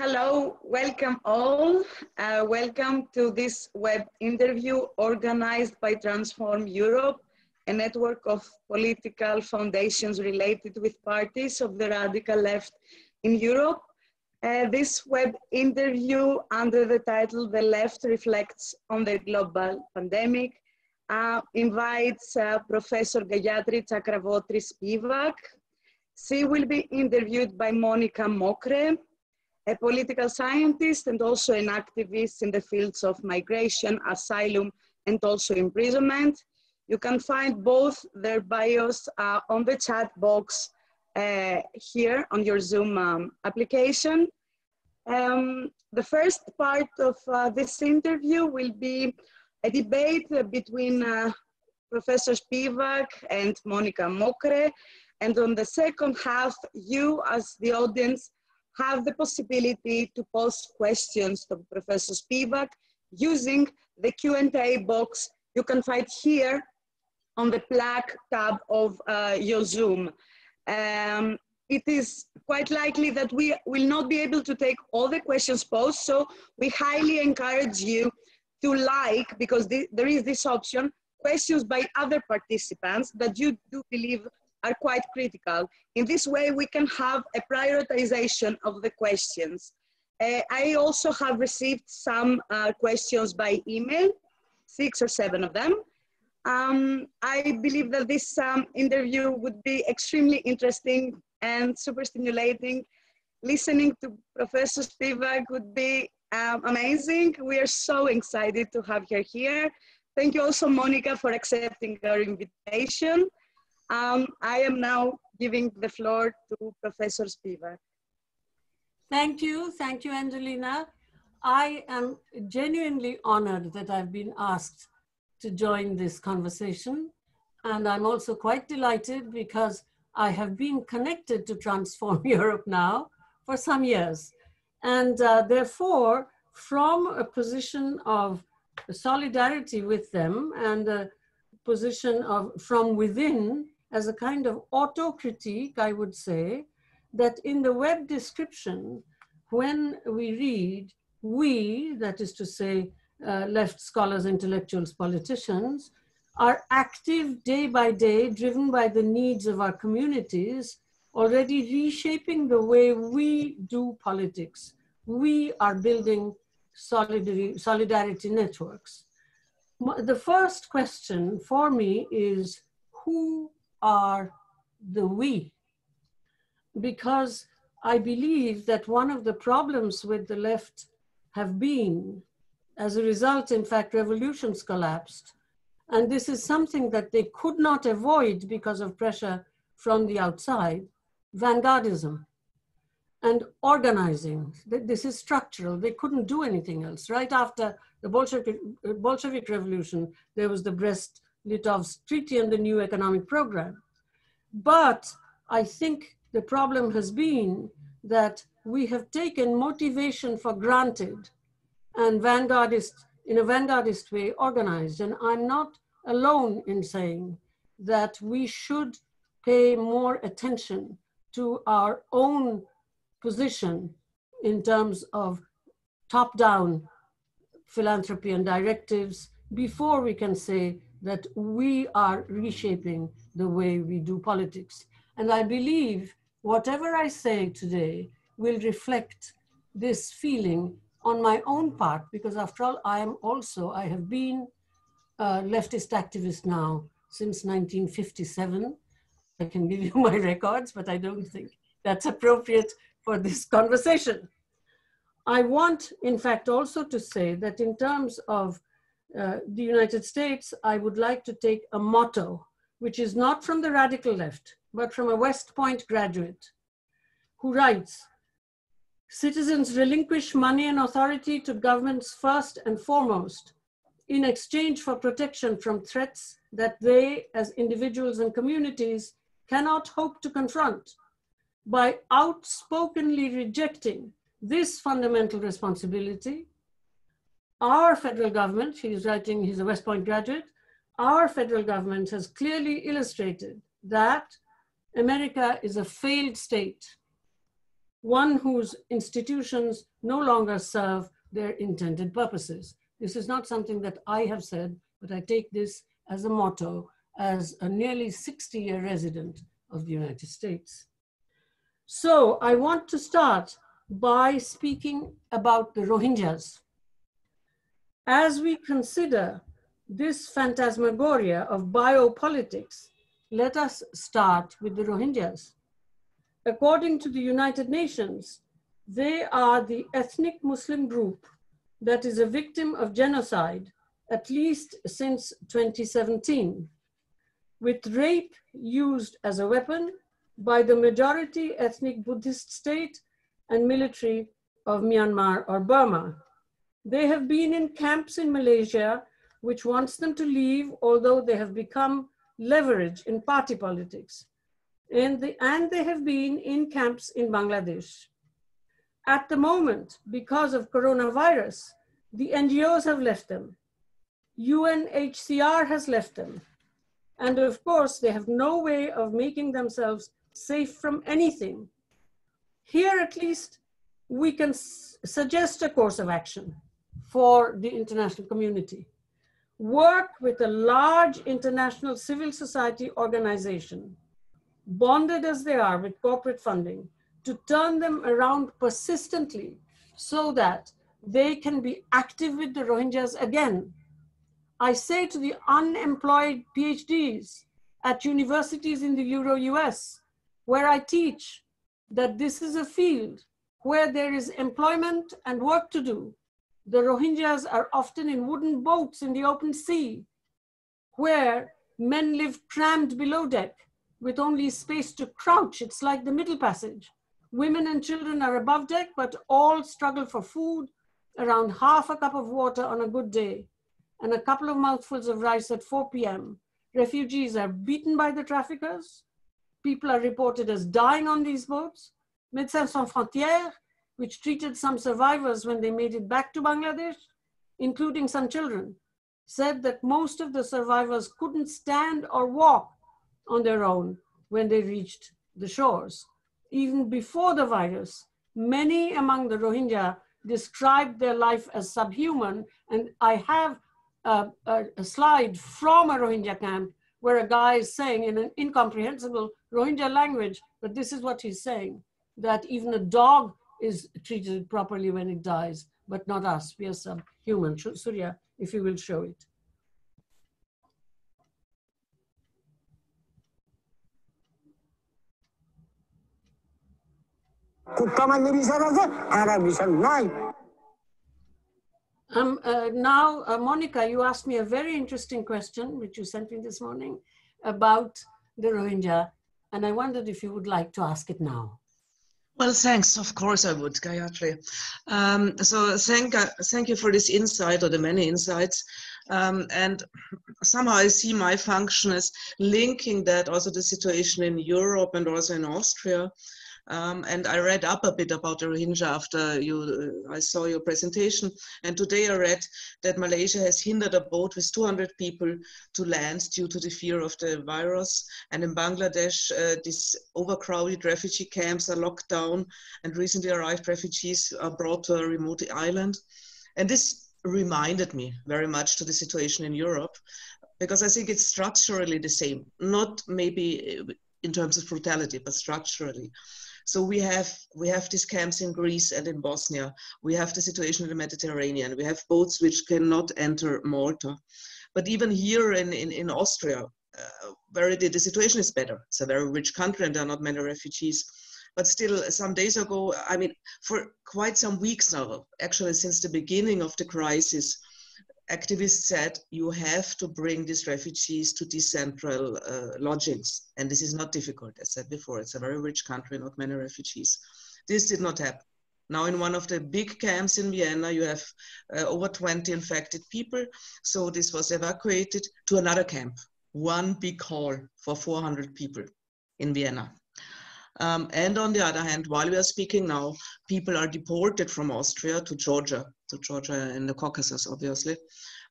Hello, welcome all. Uh, welcome to this web interview organized by Transform Europe, a network of political foundations related with parties of the radical left in Europe. Uh, this web interview under the title The Left Reflects on the Global Pandemic uh, invites uh, Professor Gayatri Chakravorty Spivak. She will be interviewed by Monika Mokre, a political scientist and also an activist in the fields of migration, asylum, and also imprisonment. You can find both their bios uh, on the chat box uh, here on your Zoom um, application. Um, the first part of uh, this interview will be a debate between uh, Professor Spivak and Monika Mokre. And on the second half, you as the audience have the possibility to post questions to Professor Spivak using the Q&A box you can find here on the black tab of uh, your Zoom. Um, it is quite likely that we will not be able to take all the questions posed, so we highly encourage you to like, because the, there is this option, questions by other participants that you do believe are quite critical. In this way, we can have a prioritization of the questions. Uh, I also have received some uh, questions by email, six or seven of them. Um, I believe that this um, interview would be extremely interesting and super stimulating. Listening to Professor Spivak would be um, amazing. We are so excited to have her here. Thank you also, Monika, for accepting our invitation. Um, I am now giving the floor to Professor Spivak. Thank you. Thank you, Angelina. I am genuinely honored that I've been asked to join this conversation. And I'm also quite delighted because I have been connected to Transform Europe now for some years. And uh, therefore, from a position of solidarity with them and a position of from within, as a kind of auto critique, I would say, that in the web description, when we read, we, that is to say, uh, left scholars, intellectuals, politicians, are active day by day, driven by the needs of our communities, already reshaping the way we do politics. We are building solidarity, solidarity networks. The first question for me is who are the we. Because I believe that one of the problems with the left have been, as a result, in fact, revolutions collapsed. And this is something that they could not avoid because of pressure from the outside vanguardism and organizing. This is structural. They couldn't do anything else. Right after the Bolshevik, Bolshevik Revolution, there was the Brest Litovsk Treaty and the new economic program. But I think the problem has been that we have taken motivation for granted and vanguardist, in a vanguardist way organized. And I'm not alone in saying that we should pay more attention to our own position in terms of top down philanthropy and directives before we can say that we are reshaping the way we do politics. And I believe whatever I say today will reflect this feeling on my own part, because after all, I am also, I have been a leftist activist now since 1957. I can give you my records, but I don't think that's appropriate for this conversation. I want, in fact, also to say that in terms of uh, the United States, I would like to take a motto, which is not from the radical left, but from a West Point graduate who writes, citizens relinquish money and authority to governments first and foremost in exchange for protection from threats that they, as individuals and communities, cannot hope to confront. By outspokenly rejecting this fundamental responsibility, our federal government, he's writing, he's a West Point graduate, our federal government has clearly illustrated that America is a failed state one whose institutions no longer serve their intended purposes. This is not something that I have said, but I take this as a motto as a nearly 60 year resident of the United States. So I want to start by speaking about the Rohingyas. As we consider this phantasmagoria of biopolitics, let us start with the Rohingyas. According to the United Nations, they are the ethnic Muslim group that is a victim of genocide, at least since 2017, with rape used as a weapon by the majority ethnic Buddhist state and military of Myanmar or Burma. They have been in camps in Malaysia, which wants them to leave, although they have become leverage in party politics. And, the, and they have been in camps in Bangladesh. At the moment, because of coronavirus, the NGOs have left them. UNHCR has left them. And of course, they have no way of making themselves safe from anything. Here, at least, we can suggest a course of action for the international community. Work with a large international civil society organization, bonded as they are with corporate funding, to turn them around persistently so that they can be active with the Rohingyas again. I say to the unemployed PhDs at universities in the Euro US, where I teach that this is a field where there is employment and work to do. The Rohingyas are often in wooden boats in the open sea, where men live crammed below deck with only space to crouch. It's like the middle passage. Women and children are above deck, but all struggle for food, around half a cup of water on a good day, and a couple of mouthfuls of rice at 4 p.m. Refugees are beaten by the traffickers, people are reported as dying on these boats. Médecins Sans Frontières, which treated some survivors when they made it back to Bangladesh, including some children, said that most of the survivors couldn't stand or walk on their own when they reached the shores. Even before the virus, many among the Rohingya described their life as subhuman. And I have a, a, a slide from a Rohingya camp where a guy is saying in an incomprehensible Rohingya language, but this is what he's saying, that even a dog is treated properly when it dies, but not us. We are some human. Surya, if you will show it. Um, uh, now, uh, Monika, you asked me a very interesting question, which you sent me this morning, about the Rohingya, and I wondered if you would like to ask it now. Well, thanks. Of course, I would, Gayatri. Um, so, thank uh, thank you for this insight or the many insights. Um, and somehow I see my function as linking that also the situation in Europe and also in Austria um, and I read up a bit about the Rohingya after you, uh, I saw your presentation. And today I read that Malaysia has hindered a boat with 200 people to land due to the fear of the virus. And in Bangladesh, uh, these overcrowded refugee camps are locked down, and recently arrived refugees are brought to a remote island. And this reminded me very much to the situation in Europe because I think it's structurally the same, not maybe uh, in terms of brutality, but structurally. So we have we have these camps in Greece and in Bosnia. We have the situation in the Mediterranean. We have boats which cannot enter Malta. But even here in, in, in Austria, uh, where the, the situation is better, it's a very rich country and there are not many refugees. But still, some days ago, I mean, for quite some weeks now, actually since the beginning of the crisis, activists said you have to bring these refugees to decentral uh, lodgings. And this is not difficult, as I said before. It's a very rich country, not many refugees. This did not happen. Now, in one of the big camps in Vienna, you have uh, over 20 infected people. So this was evacuated to another camp, one big hall for 400 people in Vienna. Um, and on the other hand, while we are speaking now, people are deported from Austria to Georgia, to Georgia in the Caucasus, obviously.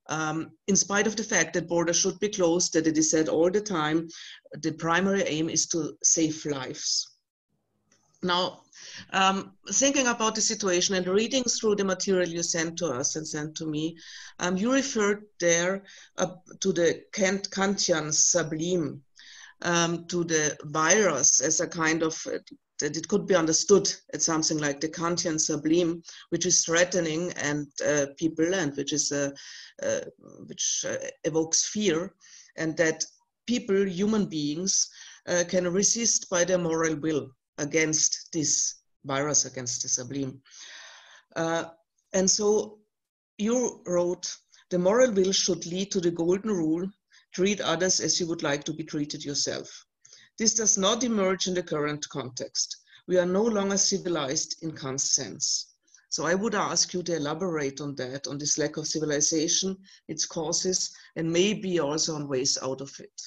Um, in spite of the fact that borders should be closed, that it is said all the time, the primary aim is to save lives. Now, um, thinking about the situation and reading through the material you sent to us and sent to me, um, you referred there uh, to the Kant Kantian sublime, um, to the virus as a kind of that it could be understood as something like the Kantian sublime, which is threatening and uh, people and which is uh, uh, which uh, evokes fear, and that people, human beings, uh, can resist by their moral will against this virus, against the sublime. Uh, and so you wrote, the moral will should lead to the golden rule, treat others as you would like to be treated yourself. This does not emerge in the current context. We are no longer civilized in Kant's sense. So I would ask you to elaborate on that, on this lack of civilization, its causes, and maybe also on ways out of it.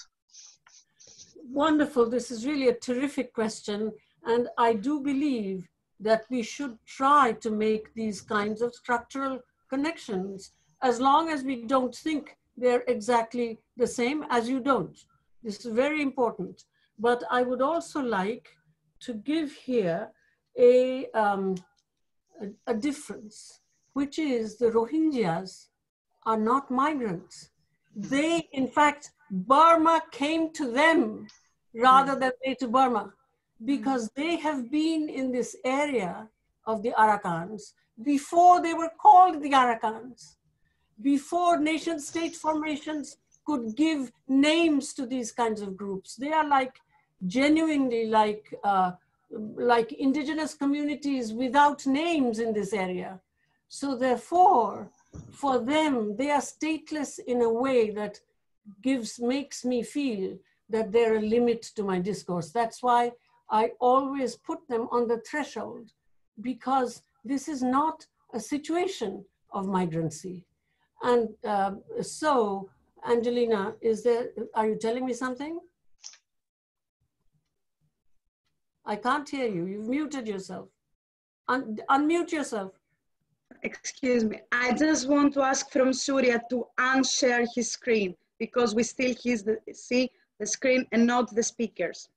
Wonderful. This is really a terrific question. And I do believe that we should try to make these kinds of structural connections as long as we don't think they're exactly the same as you don't. This is very important. But I would also like to give here a, um, a, a difference, which is the Rohingyas are not migrants. They, in fact, Burma came to them rather than they to Burma because they have been in this area of the Arakans before they were called the Arakans, before nation state formations could give names to these kinds of groups. They are like genuinely like, uh, like indigenous communities without names in this area. So therefore, for them, they are stateless in a way that gives, makes me feel that they're a limit to my discourse. That's why I always put them on the threshold because this is not a situation of migrancy. And uh, so, Angelina, is there, are you telling me something? I can't hear you. You've muted yourself. Un unmute yourself. Excuse me. I just want to ask from Surya to unshare his screen because we still the, see the screen and not the speakers.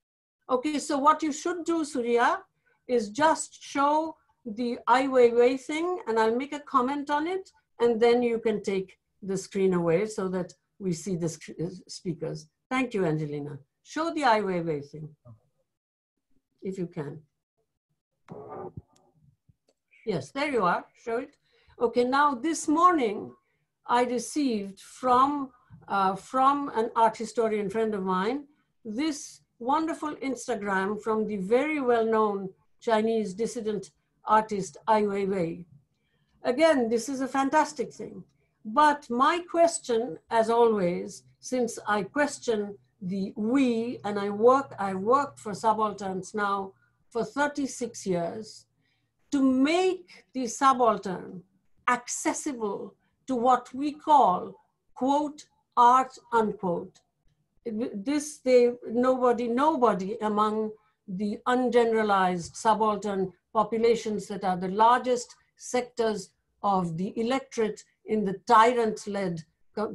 Okay, so what you should do, Surya, is just show the Ai Weiwei thing and I'll make a comment on it and then you can take the screen away so that we see the uh, speakers. Thank you, Angelina. Show the Ai Weiwei thing, if you can. Yes, there you are, show it. Okay, now this morning I received from, uh, from an art historian friend of mine, this wonderful Instagram from the very well-known Chinese dissident artist Ai Weiwei. Again, this is a fantastic thing. But my question, as always, since I question the we, and I work, I worked for subalterns now for 36 years, to make the subaltern accessible to what we call, quote, art, unquote, this they nobody nobody among the ungeneralized subaltern populations that are the largest sectors of the electorate in the tyrant-led uh,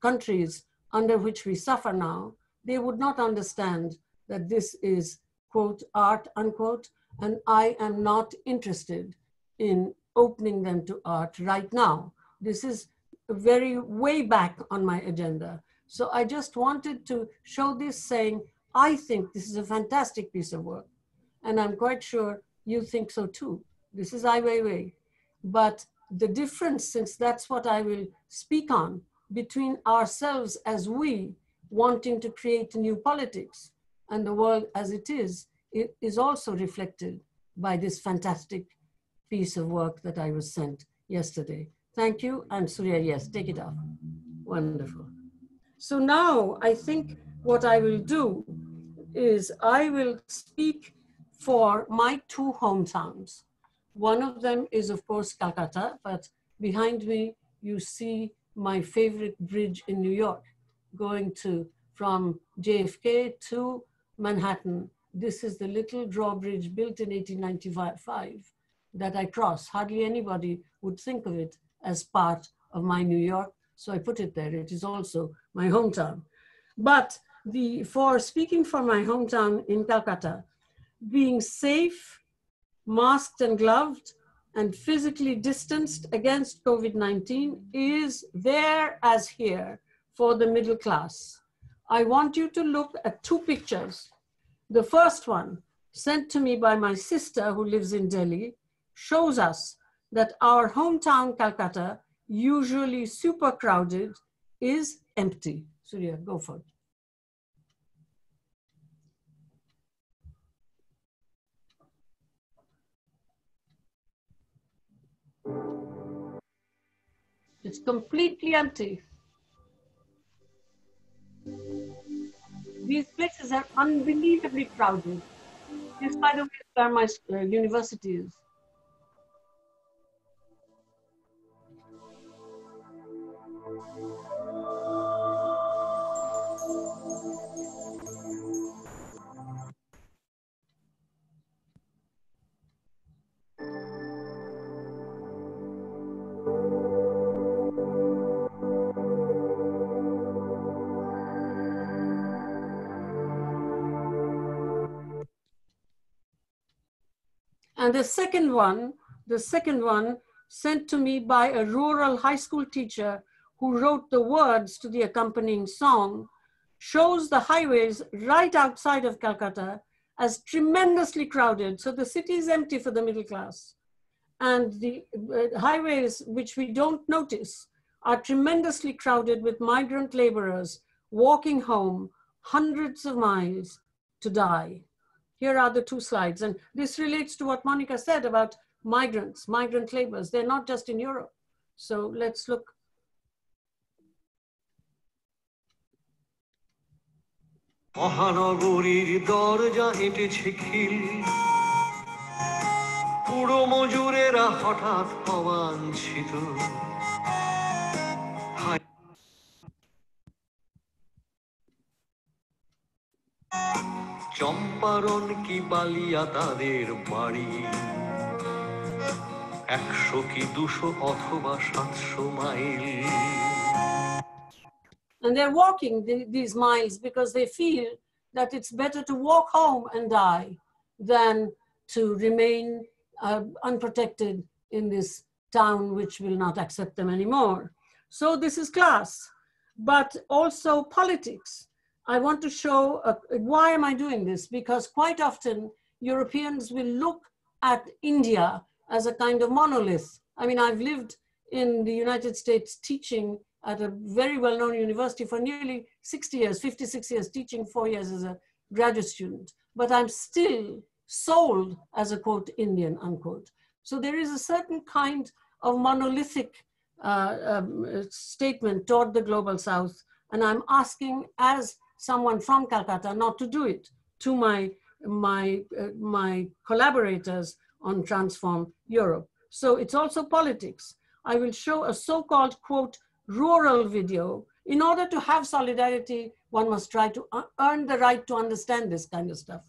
countries under which we suffer now, they would not understand that this is, quote, art, unquote, and I am not interested in opening them to art right now. This is very way back on my agenda. So I just wanted to show this saying, I think this is a fantastic piece of work. And I'm quite sure you think so too. This is Ai Weiwei. But the difference, since that's what I will speak on, between ourselves as we wanting to create new politics and the world as it is, it is also reflected by this fantastic piece of work that I was sent yesterday. Thank you. And Surya, yes, take it off. Wonderful. So now I think what I will do is I will speak for my two hometowns. One of them is of course Calcutta, but behind me you see my favorite bridge in New York going to from JFK to Manhattan. This is the little drawbridge built in 1895 that I cross. Hardly anybody would think of it as part of my New York so I put it there. It is also my hometown. But the, for speaking for my hometown in Calcutta, being safe, masked and gloved, and physically distanced against COVID 19 is there as here for the middle class. I want you to look at two pictures. The first one, sent to me by my sister who lives in Delhi, shows us that our hometown Calcutta, usually super crowded, is empty. Surya, go for it. It's completely empty. These places are unbelievably crowded. This, by the way, is where my uh, university is. And the second one, the second one sent to me by a rural high school teacher who wrote the words to the accompanying song, shows the highways right outside of Calcutta as tremendously crowded. So the city is empty for the middle class. And the uh, highways, which we don't notice, are tremendously crowded with migrant laborers walking home hundreds of miles to die. Here are the two slides. And this relates to what Monika said about migrants, migrant laborers. They're not just in Europe. So let's look. পুরো মজুরেরা হঠাৎ অবাঞ্ছিত চম্পারণ কি বালিয়া তাদের বাড়ি একশো কি দুশো অথবা সাতশো mile And they're walking the, these miles because they feel that it's better to walk home and die than to remain uh, unprotected in this town which will not accept them anymore. So this is class, but also politics. I want to show uh, why am I doing this? Because quite often Europeans will look at India as a kind of monolith. I mean, I've lived in the United States teaching at a very well-known university for nearly 60 years, 56 years, teaching four years as a graduate student. But I'm still sold as a quote Indian unquote. So there is a certain kind of monolithic uh, um, statement toward the global south. And I'm asking as someone from Calcutta not to do it to my, my, uh, my collaborators on Transform Europe. So it's also politics. I will show a so-called, quote, rural video. In order to have solidarity, one must try to earn the right to understand this kind of stuff.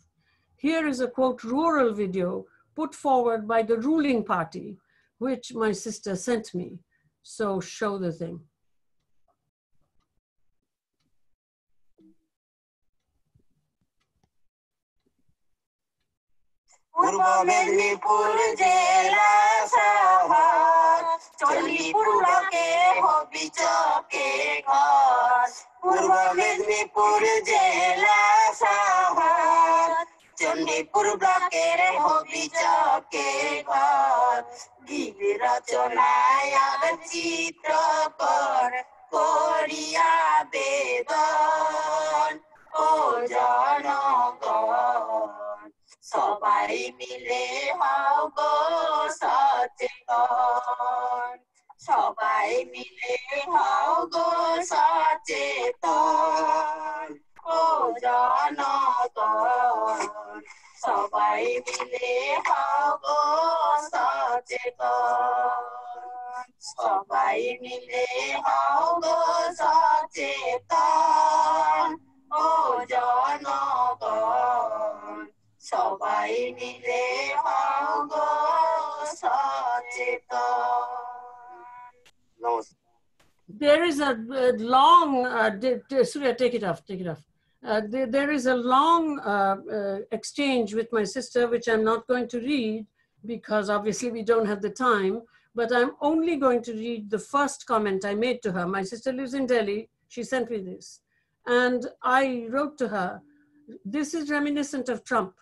Here is a, quote, rural video put forward by the ruling party, which my sister sent me. So show the thing. পূর্ব মেদিনীপুর জেলা শহর চণ্ডীপুর ব্লকে হবি চকে ঘর। পূর্ব মেদিনীপুর জেলা শহর চণ্ডীপুর ব্লকের হবি চকে ঘর। গীত রচনায় চিত্র কর করিয়া বেদন। ও জনগণ। সবাই মিলে হও গো সচেতন। সবাই মিলে হও গো সচেতন। ও জনগণ, সবাই মিলে হও গো সচেতন। সবাই মিলে হও গো সচেতন। ও জনগণ সবাই মিলে There is a, a long, uh, Surya, take it off, take it off. uh, there, there is a long uh, uh, exchange with my sister, which I'm not going to read because obviously we don't have the time, but I'm only going to read the first comment I made to her. My sister lives in Delhi. She sent me this. And I wrote to her, this is reminiscent of Trump.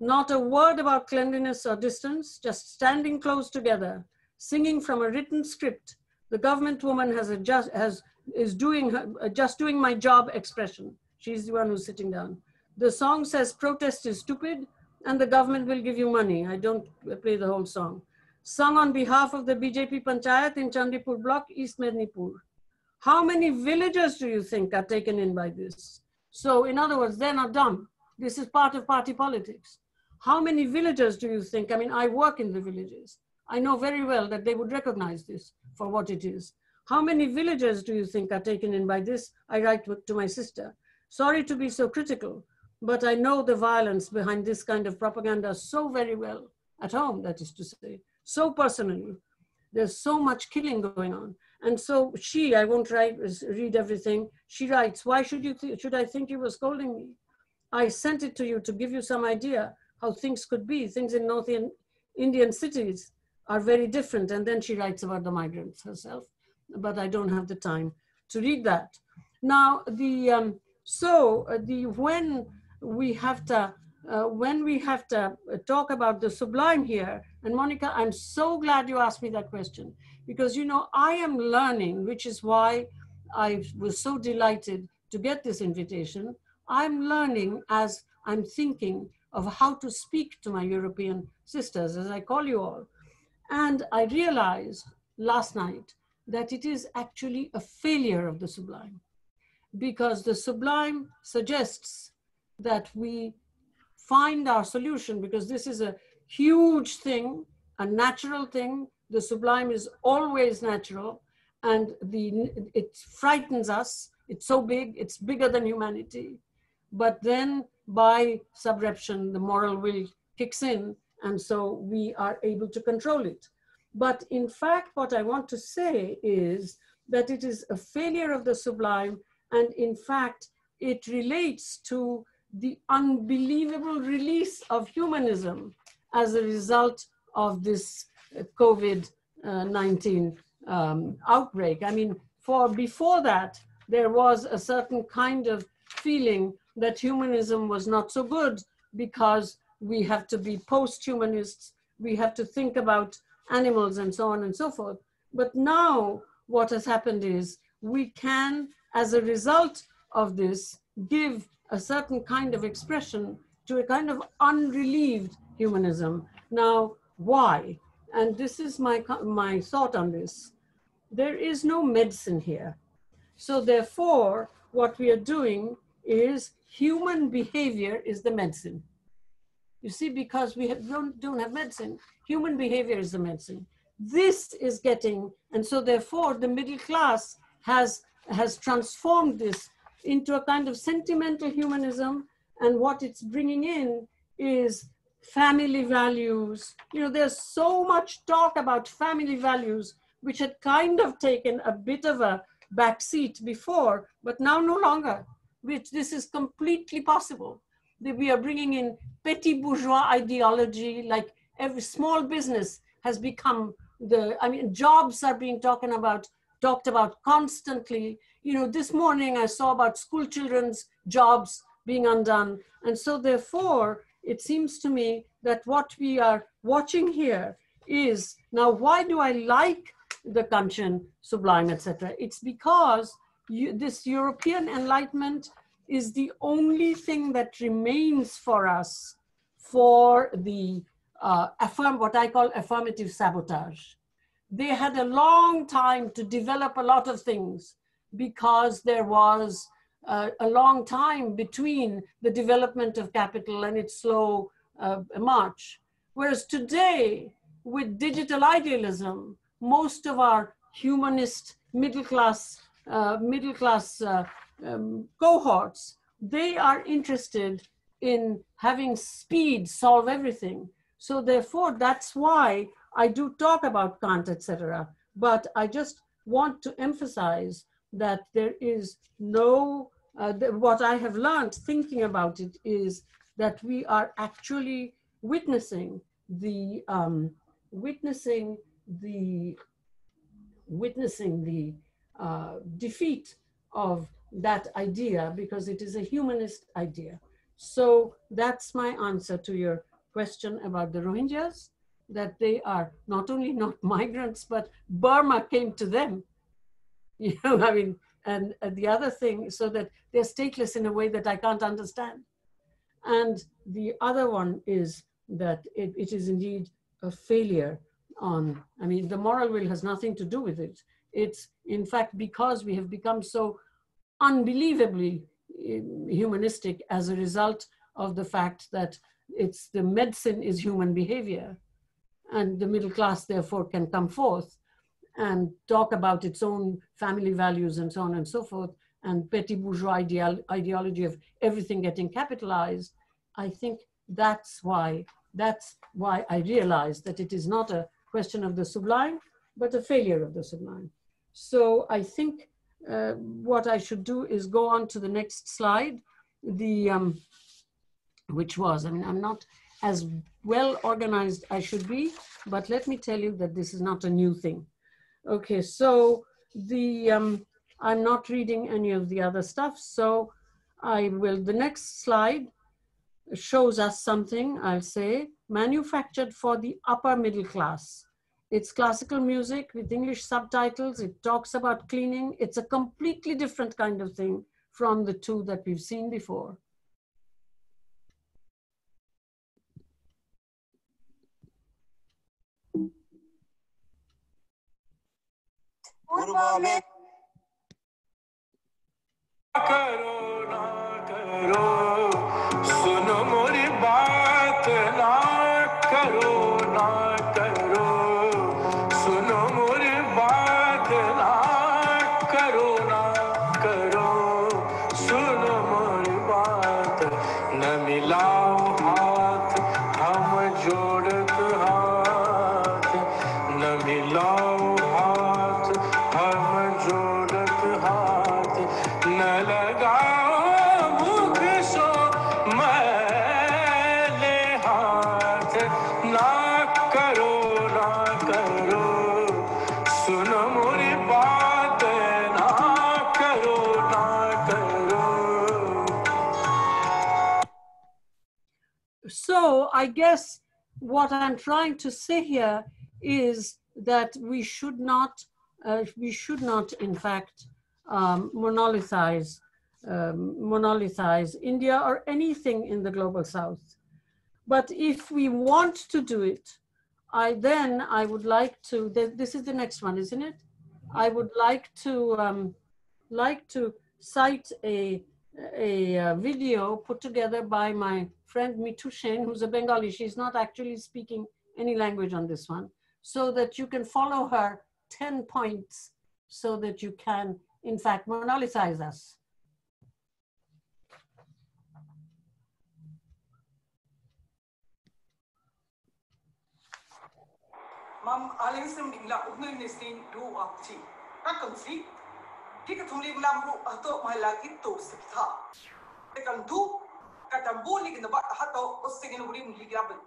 Not a word about cleanliness or distance, just standing close together, singing from a written script. The government woman has, adjust, has is doing her, uh, just doing my job expression. She's the one who's sitting down. The song says protest is stupid and the government will give you money. I don't play the whole song. Sung on behalf of the BJP Panchayat in Chandipur block, East Mednipur. How many villagers do you think are taken in by this? So in other words, they're not dumb. This is part of party politics. How many villagers do you think? I mean, I work in the villages. I know very well that they would recognize this for what it is. How many villagers do you think are taken in by this? I write to my sister. Sorry to be so critical, but I know the violence behind this kind of propaganda so very well at home, that is to say, so personally. There's so much killing going on. And so she, I won't write, read everything. She writes, why should, you should I think you were scolding me? I sent it to you to give you some idea how things could be. Things in North Indian cities are very different. And then she writes about the migrants herself but I don't have the time to read that. Now, the um, so uh, the when we have to uh, when we have to talk about the sublime here, and Monika, I'm so glad you asked me that question because you know I am learning, which is why I was so delighted to get this invitation. I'm learning as I'm thinking of how to speak to my European sisters, as I call you all. And I realized last night that it is actually a failure of the sublime because the sublime suggests that we find our solution because this is a huge thing, a natural thing. The sublime is always natural and the, it frightens us. It's so big, it's bigger than humanity. But then by subreption, the moral will kicks in and so we are able to control it. But in fact, what I want to say is that it is a failure of the sublime, and in fact, it relates to the unbelievable release of humanism as a result of this uh, COVID 19 um, outbreak. I mean, for before that, there was a certain kind of feeling that humanism was not so good because we have to be post humanists, we have to think about animals and so on and so forth. But now what has happened is we can, as a result of this, give a certain kind of expression to a kind of unrelieved humanism. Now, why? And this is my, my thought on this. There is no medicine here. So therefore, what we are doing is human behavior is the medicine. You see, because we have, don't, don't have medicine, human behavior is the medicine. This is getting, and so therefore the middle class has, has transformed this into a kind of sentimental humanism. And what it's bringing in is family values. You know, there's so much talk about family values, which had kind of taken a bit of a backseat before, but now no longer, which this is completely possible. We are bringing in petty bourgeois ideology, like every small business has become the, I mean, jobs are being talking about, talked about constantly. You know, this morning I saw about school children's jobs being undone. And so therefore, it seems to me that what we are watching here is, now why do I like the Kantian Sublime, etc.? It's because you, this European Enlightenment is the only thing that remains for us for the uh, affirm what I call affirmative sabotage. They had a long time to develop a lot of things because there was uh, a long time between the development of capital and its slow uh, march. Whereas today, with digital idealism, most of our humanist middle class, middle class uh, um, cohorts, they are interested in having speed solve everything. So therefore, that's why I do talk about Kant, etc. But I just want to emphasize that there is no uh, the, what I have learned thinking about it is that we are actually witnessing the um, witnessing the witnessing the uh, defeat of that idea because it is a humanist idea. So that's my answer to your question about the Rohingyas, that they are not only not migrants, but Burma came to them. You know, I mean, and, and the other thing, so that they're stateless in a way that I can't understand. And the other one is that it, it is indeed a failure on, I mean, the moral will has nothing to do with it. It's in fact because we have become so unbelievably eh, humanistic as a result of the fact that it's the medicine is human behavior and the middle class therefore can come forth and talk about its own family values and so on and so forth and petty bourgeois ideal, ideology of everything getting capitalized. I think that's why that's why i realized that it is not a question of the sublime but a failure of the sublime so i think uh, what i should do is go on to the next slide the um, which was i mean i'm not as well organized i should be but let me tell you that this is not a new thing Okay, so the um, I'm not reading any of the other stuff, so I will. The next slide shows us something. I'll say manufactured for the upper middle class. It's classical music with English subtitles. It talks about cleaning. It's a completely different kind of thing from the two that we've seen before. पूर्व में करो ना करो I guess what I'm trying to say here is that we should not, uh, we should not, in fact, um, monolithize, um, monolithize India or anything in the global South. But if we want to do it, I then I would like to. th- This is the next one, isn't it? I would like to um, like to cite a a video put together by my friend Mithu Sen, who's a Bengali. She's not actually speaking any language on this one, so that you can follow her 10 points so that you can, in fact, monolithize us. Mam aling sem ding la ugnoy ni sin ru ap chi. Si. Kita tuli guna mu atau mahalak itu sepita. Tekan tu kata boleh kita buat atau usah kita boleh mungkin kita beri.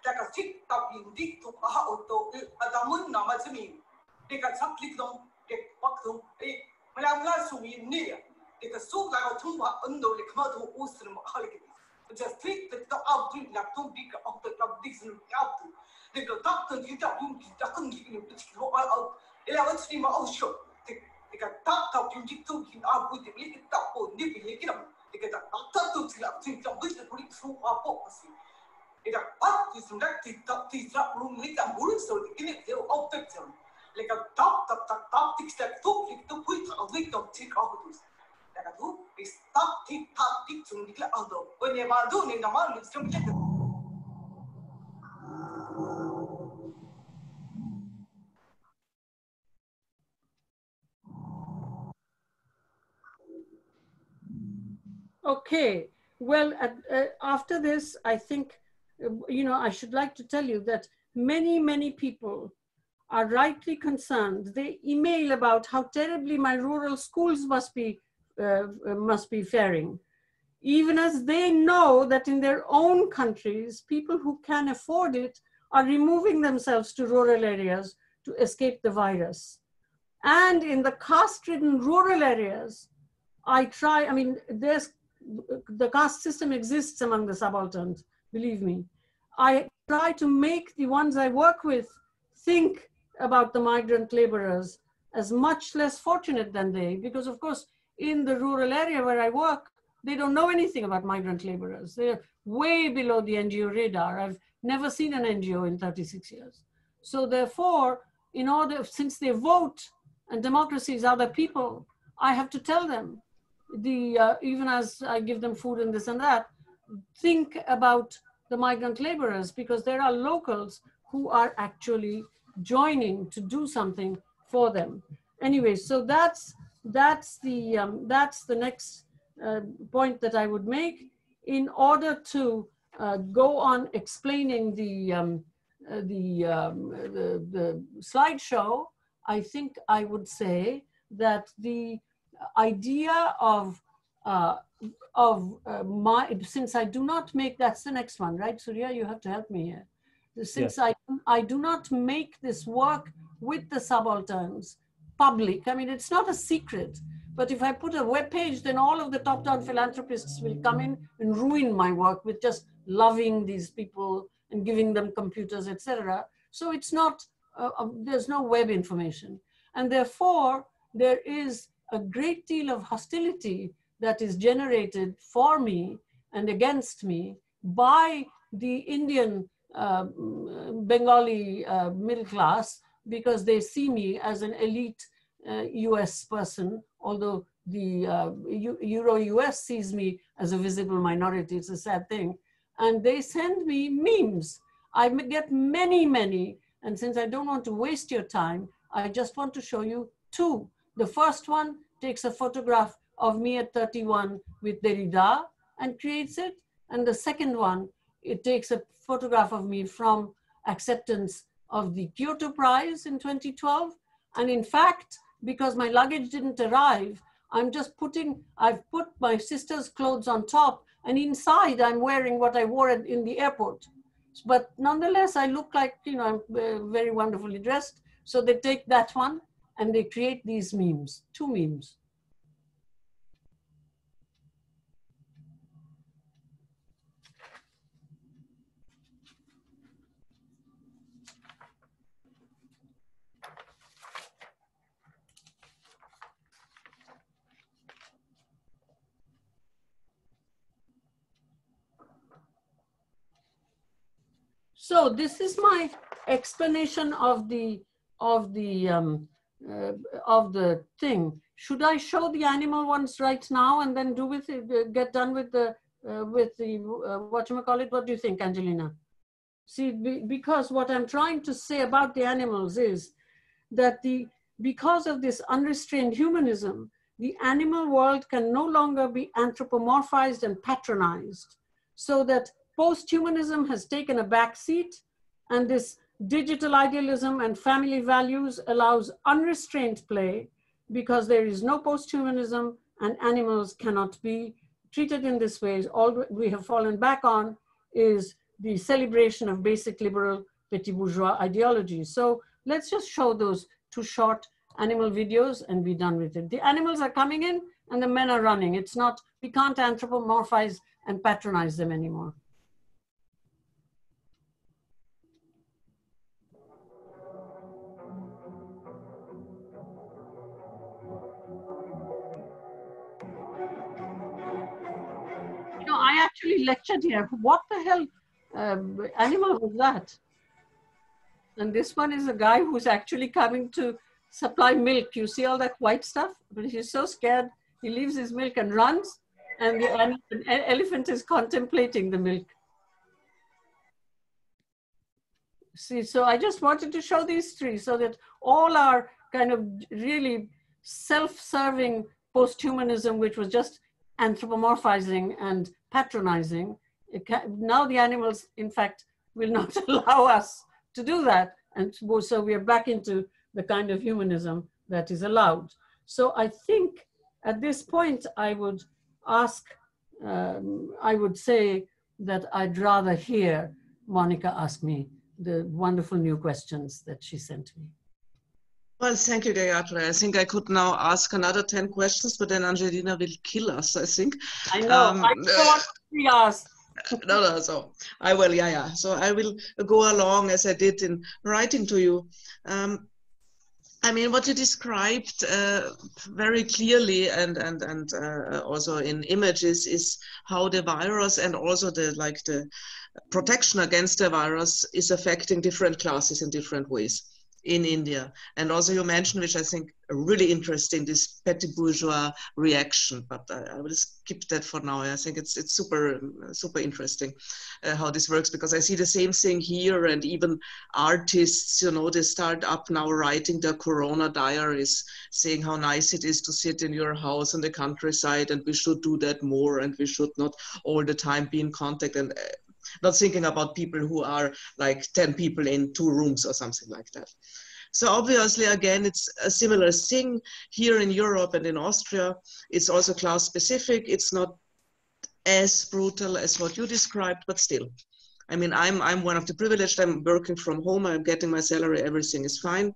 Tekan cik tak hindi tu aha atau ada mun nama jemim. Tekan cak klik dong, tek pak dong. Ini mahalak mula sumi ni. Tekan suh lagi atau tuh mah undo lekma tu usir mahalak ini. Just click the top of the lap to be the top of the top of the top. The top of the top of the top of the top of the top of the top of the top our policy. They got what is that the top the top room with the bullet so they get it out the them. Like a top top top top tick step to click to put a victim take out of this. Like a do is top tick top tick to the other. When you're doing the man, it's from the Okay, well, at, uh, after this, I think, uh, you know, I should like to tell you that many, many people are rightly concerned. They email about how terribly my rural schools must be uh, must be faring. Even as they know that in their own countries, people who can afford it are removing themselves to rural areas to escape the virus. And in the caste ridden rural areas, I try, I mean, there's the caste system exists among the subalterns, believe me. I try to make the ones I work with think about the migrant laborers as much less fortunate than they, because of course, in the rural area where I work, they don't know anything about migrant laborers. They're way below the NGO radar. I've never seen an NGO in 36 years. So therefore, in order, since they vote and democracy is other people, I have to tell them, the uh, even as I give them food and this and that, think about the migrant laborers because there are locals who are actually joining to do something for them. Anyway, so that's that's the um, that's the next uh, point that I would make in order to uh, go on explaining the um, uh, the, um, the, the slideshow. I think I would say that the idea of uh, of uh, my since I do not make that's the next one right Surya? You have to help me here. Since I I do not make this work with the subalterns public I mean it's not a secret but if I put a web page then all of the top down philanthropists will come in and ruin my work with just loving these people and giving them computers etc so it's not uh, uh, there's no web information. And therefore there is a great deal of hostility that is generated for me and against me by the Indian uh, Bengali uh, middle class because they see me as an elite uh, US person, although the uh, Euro US sees me as a visible minority. It's a sad thing. And they send me memes. I get many, many. And since I don't want to waste your time, I just want to show you two. The first one takes a photograph of me at 31 with Derrida and creates it. And the second one, it takes a photograph of me from acceptance of the Kyoto Prize in 2012. And in fact, because my luggage didn't arrive, I'm just putting, I've put my sister's clothes on top and inside I'm wearing what I wore in the airport. But nonetheless, I look like, you know, I'm uh, very wonderfully dressed. So they take that one and they create these memes, two memes. So this is my explanation of the of the um, uh, of the thing. Should I show the animal ones right now and then do with it, uh, get done with the uh, with the uh, what you call it? What do you think, Angelina? See, be, because what I'm trying to say about the animals is that the because of this unrestrained humanism, the animal world can no longer be anthropomorphized and patronized, so that post-humanism has taken a back seat and this digital idealism and family values allows unrestrained play because there is no post-humanism and animals cannot be treated in this way. All we have fallen back on is the celebration of basic liberal petit bourgeois ideology. So let's just show those two short animal videos and be done with it. The animals are coming in and the men are running. It's not, we can't anthropomorphize and patronize them anymore. Actually lectured here. What the hell um, animal was that? And this one is a guy who's actually coming to supply milk. You see all that white stuff? But he's so scared, he leaves his milk and runs, and the elephant is contemplating the milk. See, so I just wanted to show these three so that all our kind of really self-serving post-humanism, which was just anthropomorphizing and patronizing. Can, now the animals, in fact, will not allow us to do that. And so we are back into the kind of humanism that is allowed. So I think at this point, I would ask, um, I would say that I'd rather hear Monika ask me the wonderful new questions that she sent me. Well, thank you, Gayatri. I think I could now ask another 10 questions, but then Angelina will kill us, I think. I know, Um, I we asked. no, no, so I will, yeah, yeah. So I will go along as I did in writing to you. Um, I mean, what you described uh, very clearly and and and uh, also in images is how the virus and also the like the protection against the virus is affecting different classes in different ways in India. And also you mentioned, which I think really interesting, this petit bourgeois reaction. But I, I will skip that for now. I think it's it's super super interesting uh, how this works because I see the same thing here, and even artists, you know, they start up now writing their Corona diaries, saying how nice it is to sit in your house in the countryside, and we should do that more, and we should not all the time be in contact and. Not thinking about people who are like 10 people in two rooms or something like that. So obviously, again, it's a similar thing here in Europe and in Austria. It's also class specific. It's not as brutal as what you described, but still. I mean, I'm, I'm one of the privileged. I'm working from home. I'm getting my salary. Everything is fine.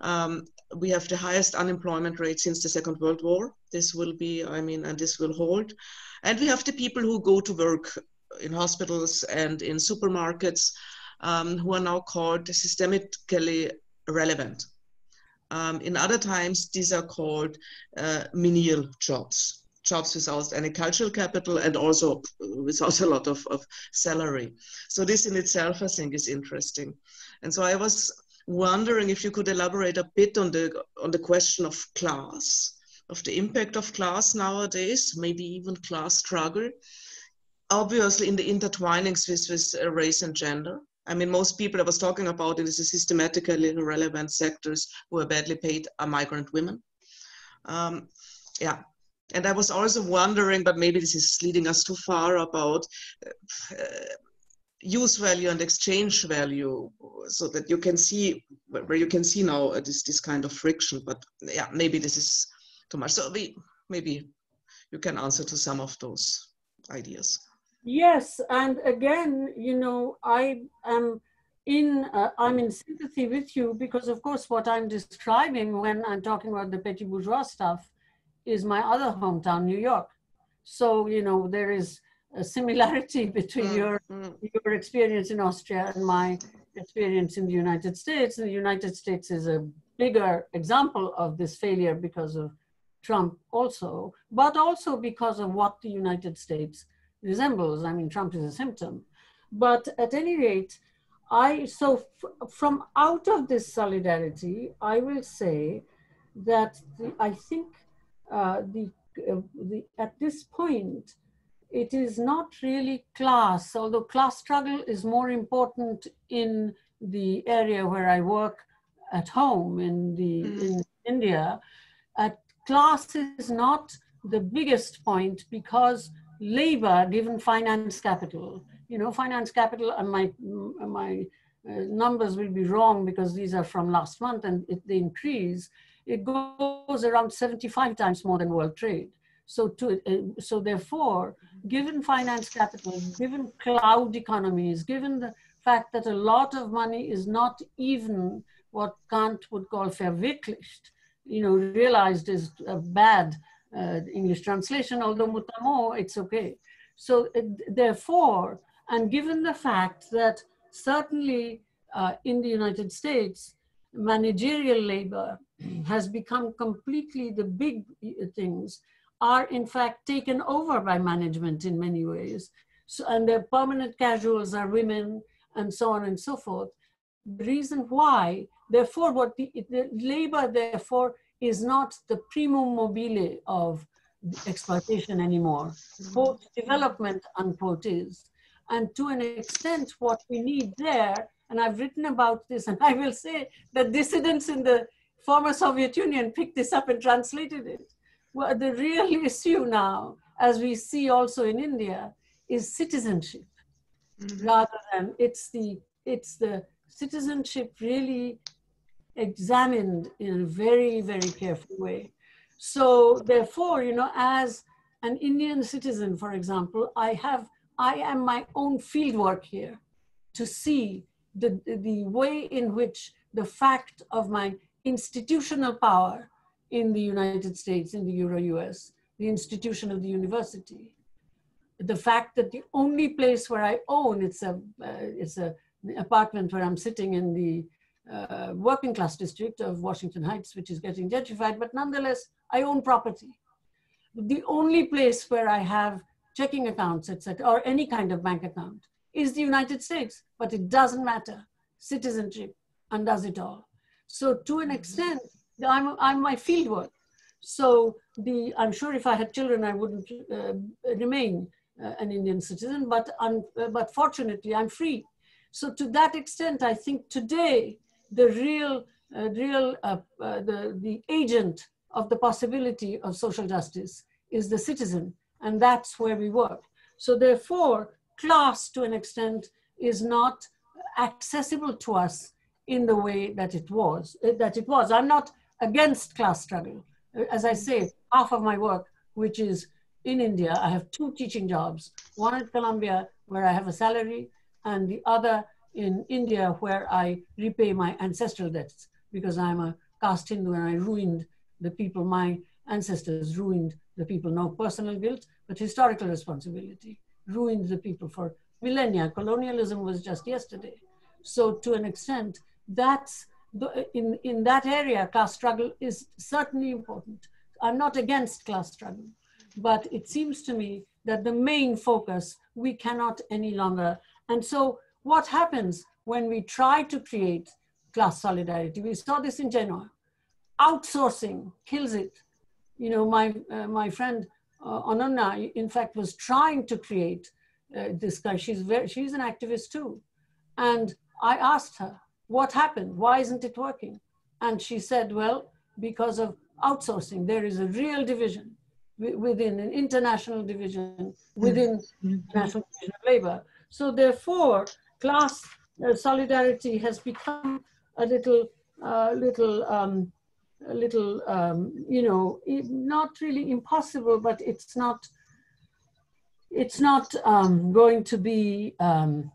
Um, we have the highest unemployment rate since the Second World War. This will be, I mean, and this will hold. And we have the people who go to work in hospitals and in supermarkets um, who are now called systemically relevant. Um, in other times, these are called uh, menial jobs, jobs without any cultural capital and also without a lot of, of salary. So this in itself, I think, is interesting. And so I was wondering if you could elaborate a bit on the on the question of class, of the impact of class nowadays, maybe even class struggle, obviously in the intertwinings with, with uh, race and gender. I mean, most people I was talking about in the systematically relevant sectors who are badly paid are migrant women. Um, yeah. And I was also wondering, but maybe this is leading us too far about uh, use value and exchange value so that you can see where you can see now uh, this, this kind of friction. But yeah, maybe this is too much. So we, maybe you can answer to some of those ideas. Yes, and again, you know, I am in uh, I'm in sympathy with you because, of course, what I'm describing when I'm talking about the petit bourgeois stuff is my other hometown, New York. So you know, there is a similarity between Mm, your mm. your experience in Austria and my experience in the United States. And the United States is a bigger example of this failure because of Trump, also, but also because of what the United States resembles. I mean, Trump is a symptom. But at any rate, I so f- from out of this solidarity, I will say that the, I think uh, the, uh, the at this point, it is not really class, although class struggle is more important in the area where I work at home in the Mhm. in India. At class is not the biggest point because labor given finance capital. You know finance capital and my my uh, numbers will be wrong because these are from last month and it, they increase it goes around 75 times more than world trade. So to uh, so therefore given finance capital given cloud economies given the fact that a lot of money is not even what kant would call verwirklicht you know realized is a bad uh, English translation, although mutamo, it's okay. So uh, therefore, and given the fact that certainly uh, in the United States, managerial labor has become completely the big things are in fact taken over by management in many ways. So, and their permanent casuals are women and so on and so forth. The reason why, therefore, what the, the labor, therefore, is not the primum mobile of exploitation anymore. Both development, unquote, is. And to an extent, what we need there, and I've written about this, and I will say that dissidents in the former Soviet Union picked this up and translated it. Well, the real issue now, as we see also in India, is citizenship mm-hmm. rather than it's the it's the citizenship really examined in a very very careful way. So therefore, you know, as an Indian citizen, for example, I have, I am my own fieldwork here to see the, the way in which the fact of my institutional power in the United States, in the Euro-US, the institution of the university, the fact that the only place where I own, it's a, uh, it's a apartment where I'm sitting in the uh, working class district of Washington Heights, which is getting gentrified, but nonetheless, I own property. The only place where I have checking accounts, etc., or any kind of bank account is the United States, but it doesn't matter. Citizenship undoes it all. So to an extent, I'm, I'm my fieldwork. So the, I'm sure if I had children, I wouldn't uh, remain uh, an Indian citizen, but, uh, but fortunately I'm free. So to that extent, I think today, the real, uh, real uh, uh, the, the agent of the possibility of social justice is the citizen, and that's where we work. So therefore, class to an extent is not accessible to us in the way that it was, that it was. I'm not against class struggle. As I say, half of my work, which is in India, I have two teaching jobs, one at Columbia where I have a salary and the other in India where I repay my ancestral debts because I'm a caste Hindu and I ruined the people, my ancestors ruined the people, no personal guilt, but historical responsibility, ruined the people for millennia. Colonialism was just yesterday. So to an extent, that's the, in, in that area, class struggle is certainly important. I'm not against class struggle, but it seems to me that the main focus we cannot any longer. And so what happens when we try to create class solidarity? We saw this in Genoa. Outsourcing kills it. You know, my, uh, my friend uh, Ananya, in fact, was trying to create uh, this guy. She's, very, she's an activist too. And I asked her, what happened? Why isn't it working? And she said, well, because of outsourcing, there is a real division within an international division within mm-hmm. national division of labor. So therefore, class uh, solidarity has become a little, uh, little, um, a little, um, you know, not really impossible, but it's not, it's not um, going to be um,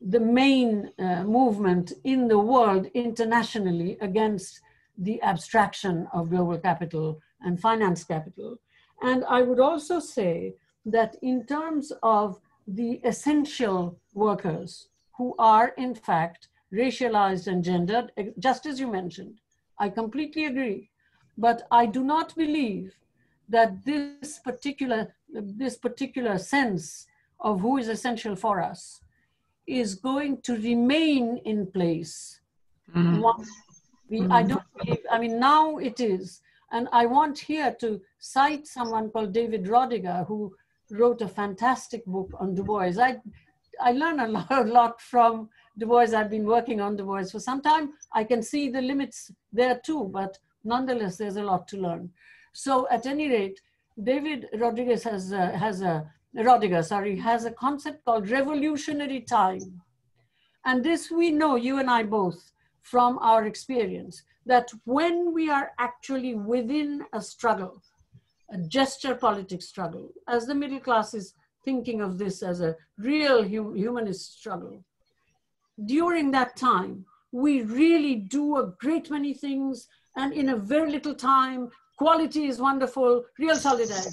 the main uh, movement in the world internationally against the abstraction of global capital and finance capital. And I would also say that in terms of the essential workers who are in fact racialized and gendered, just as you mentioned, I completely agree. But I do not believe that this particular, this particular sense of who is essential for us is going to remain in place. Mm-hmm. We, mm-hmm. I don't believe, I mean, now it is. And I want here to cite someone called David Roediger, who wrote a fantastic book on Du Bois. I, I learn a lot, a lot from Du Bois. I've been working on Du Bois for some time. I can see the limits there too, but nonetheless, there's a lot to learn. So at any rate, David Rodriguez has, uh, has a Roediger, sorry, has a concept called revolutionary time. And this we know, you and I both, from our experience, that when we are actually within a struggle, a gesture politics struggle, as the middle class is thinking of this as a real hum humanist struggle, during that time, we really do a great many things and in a very little time, quality is wonderful, real solidarity.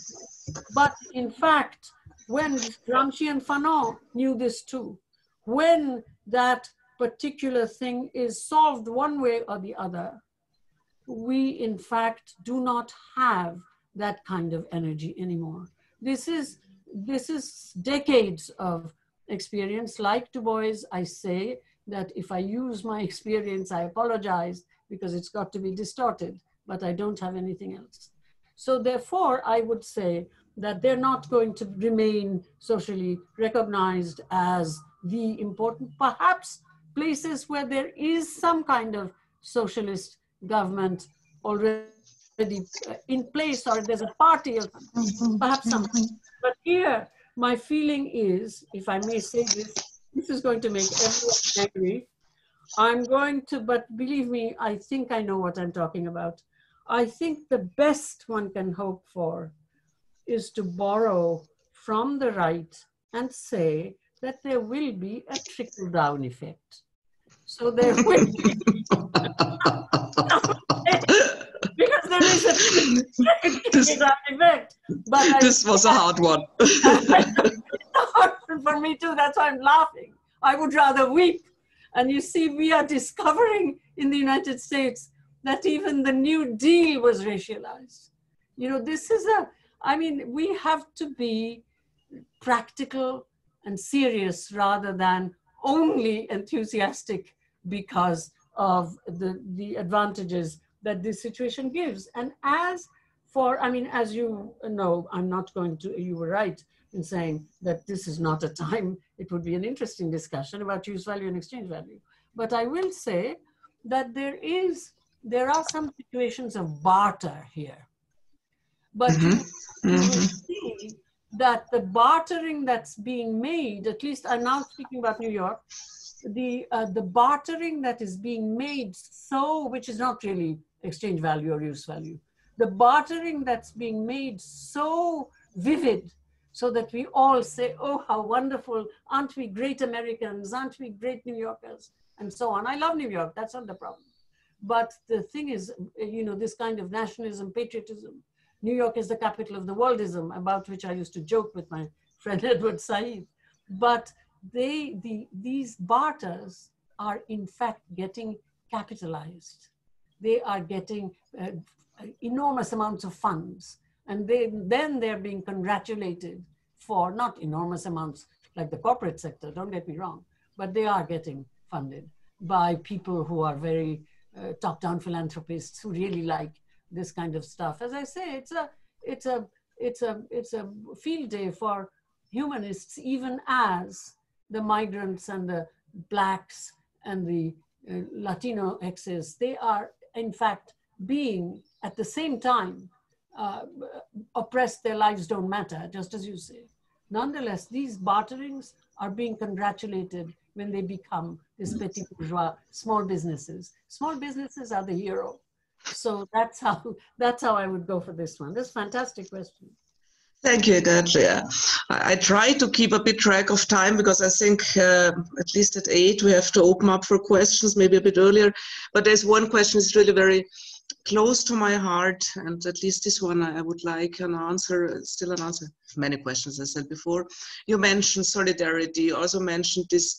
But in fact, when Gramsci and Fanon knew this too, when that particular thing is solved one way or the other, we in fact do not have that kind of energy anymore. This is, this is decades of experience. Like Du Bois, I say that if I use my experience, I apologize because it's got to be distorted, but I don't have anything else. So therefore, I would say that they're not going to remain socially recognized as the important, perhaps places where there is some kind of socialist government already uh, in place or there's a party or perhaps something. But here, my feeling is, if I may say this, this is going to make everyone angry. I'm going to, but believe me, I think I know what I'm talking about. I think the best one can hope for is to borrow from the right and say that there will be a trickle down effect. So there will be, there is a trickle down effect. But I- this was a hard one. for me too, that's why I'm laughing. I would rather weep. And you see, we are discovering in the United States that even the New Deal was racialized. You know, this is a, I mean, we have to be practical and serious rather than only enthusiastic because of the, the advantages that this situation gives. And as for, I mean, as you know, I'm not going to, you were right in saying that this is not a time, it would be an interesting discussion about use value and exchange value. But I will say that there is, there are some situations of barter here. But you, you will see that the bartering that's being made, at least I'm now speaking about New York, the, uh, the bartering that is being made so, which is not really exchange value or use value, the bartering that's being made so vivid so that we all say, oh, how wonderful, aren't we great Americans, aren't we great New Yorkers, and so on. I love New York, that's not the problem. But the thing is, you know, this kind of nationalism, patriotism, New York is the capital of the worldism, about which I used to joke with my friend Edward Said. But they, the, these barters are in fact getting capitalized. They are getting uh, enormous amounts of funds. And they, then they're being congratulated for not enormous amounts like the corporate sector, don't get me wrong, but they are getting funded by people who are very uh, top-down philanthropists who really like this kind of stuff. As I say, it's a, it's a, it's a, it's a field day for humanists, even as the migrants and the blacks and the uh, Latino exes, they are in fact being at the same time uh, oppressed, their lives don't matter, just as you say. Nonetheless, these barterings are being congratulated when they become these petit bourgeois small businesses. Small businesses are the hero. So that's how that's how I would go for this one. This fantastic question. Thank you. I, I try to keep a bit track of time because I think uh, at least at eight we have to open up for questions, maybe a bit earlier. But there's one question that's really very close to my heart, and at least this one I would like an answer, still an answer. Many questions I said before. You mentioned solidarity, you also mentioned this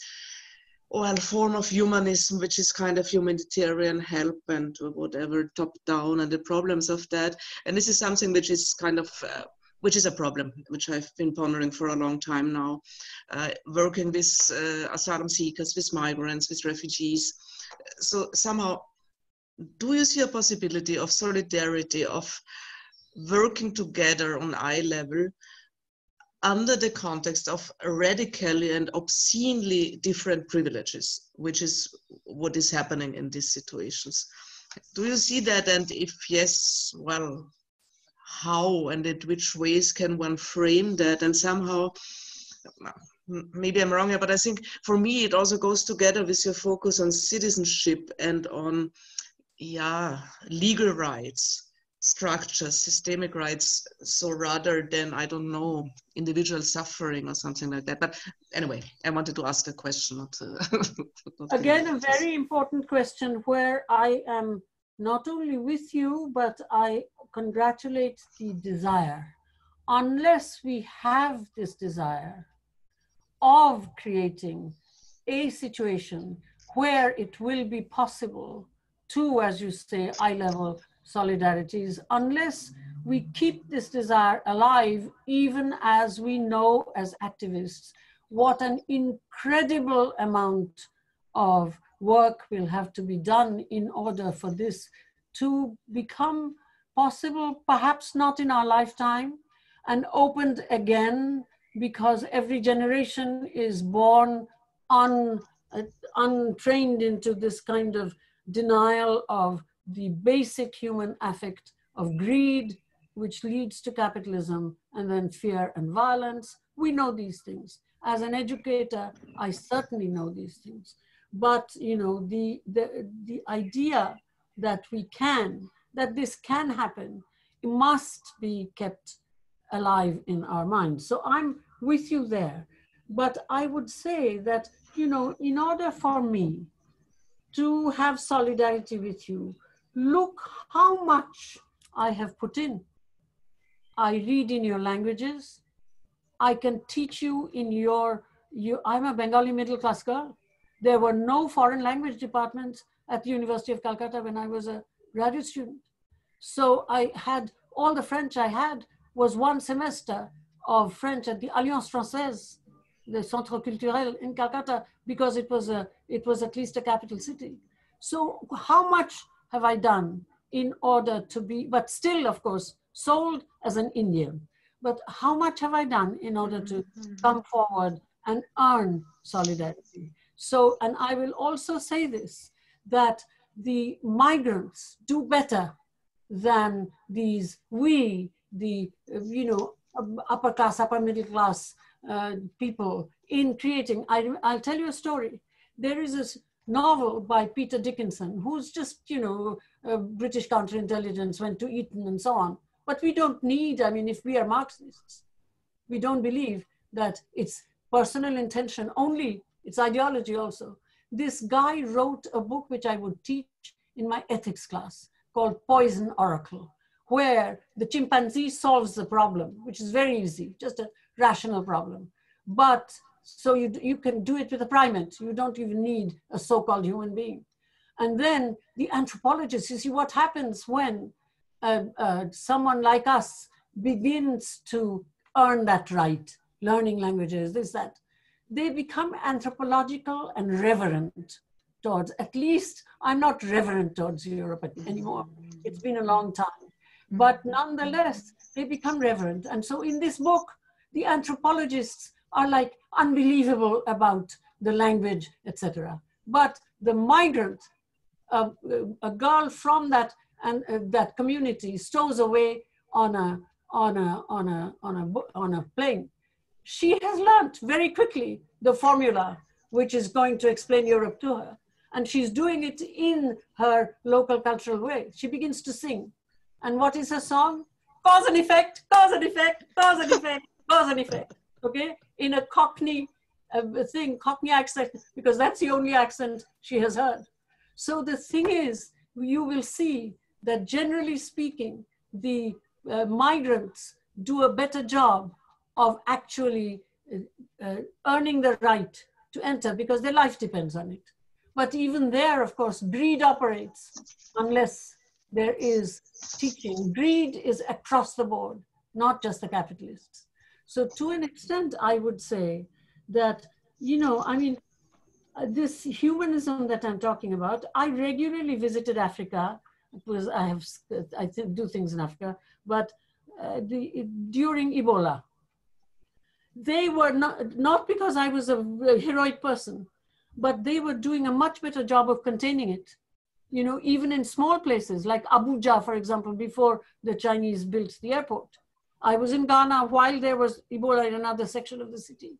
well form of humanism, which is kind of humanitarian help and whatever top down and the problems of that. And this is something which is kind of uh, which is a problem, which I've been pondering for a long time now, uh, working with uh, asylum seekers, with migrants, with refugees. So somehow, do you see a possibility of solidarity, of working together on eye level under the context of radically and obscenely different privileges, which is what is happening in these situations? Do you see that? And if yes, well, how and in which ways can one frame that? And somehow maybe i'm wrong here but i think for me it also goes together with your focus on citizenship and on yeah legal rights structures systemic rights so rather than i don't know individual suffering or something like that. But anyway i wanted to ask a question not, uh, not Again, a very important question where I am not only with you, but I congratulate the desire. Unless we have this desire of creating a situation where it will be possible to, as you say, eye level solidarities, unless we keep this desire alive, even as we know as activists what an incredible amount of work will have to be done in order for this to become possible, perhaps not in our lifetime, and opened again because every generation is born un, uh, untrained into this kind of denial of the basic human affect of greed, which leads to capitalism, and then fear and violence. We know these things. As an educator, I certainly know these things but you know the the the idea that we can that this can happen must be kept alive in our minds. So I'm with you there. But I would say that, you know, in order for me to have solidarity with you, look how much I have put in. I read in your languages. I can teach you in your, you, I'm a Bengali middle class girl. There were no foreign language departments at the University of Calcutta when I was a graduate student. So I had all the French I had was one semester of French at the Alliance Française, the Centre Culturel in Calcutta, because it was a it was at least a capital city. So how much have I done in order to be, but still, of course, sold as an Indian. But how much have I done in order to mm-hmm. come forward and earn solidarity? So, and I will also say this that the migrants do better than these we the you know upper class upper middle class uh, people in creating. I, i'll tell you a story. There is this novel by peter dickinson who's just you know british counterintelligence went to eton and so on. But we don't need i mean if we are marxists we don't believe that it's personal intention only it's ideology also this guy wrote a book which i would teach in my ethics class called poison oracle where the chimpanzee solves the problem, which is very easy, just a rational problem. But so you, you can do it with a primate. You don't even need a so-called human being. And then the anthropologist, you see what happens when uh, uh, someone like us begins to earn that right, learning languages, this, that. They become anthropological and reverent towards, at least I'm not reverent towards Europe anymore. It's been a long time but nonetheless, they become reverent. And so in this book, the anthropologists are like unbelievable about the language, etc. But the migrant, uh, a girl from that and uh, that community stows away on a on a on a on a on a plane. She has learned very quickly the formula which is going to explain Europe to her, and she's doing it in her local cultural way. She begins to sing and what is her song? Cause and effect, cause and effect, cause and effect, cause and effect. Okay? In a Cockney uh, thing, Cockney accent, because that's the only accent she has heard. So the thing is, you will see that generally speaking, the uh, migrants do a better job of actually uh, uh, earning the right to enter because their life depends on it. But even there, of course, greed operates unless there is teaching. Greed is across the board, not just the capitalists. So to an extent, I would say that, you know, I mean, uh, this humanism that I'm talking about, I regularly visited Africa because I have, I do things in Africa, but uh, the, during Ebola, they were not, not because I was a, heroic person, but they were doing a much better job of containing it you know, even in small places like Abuja, for example, before the Chinese built the airport. I was in Ghana while there was Ebola in another section of the city.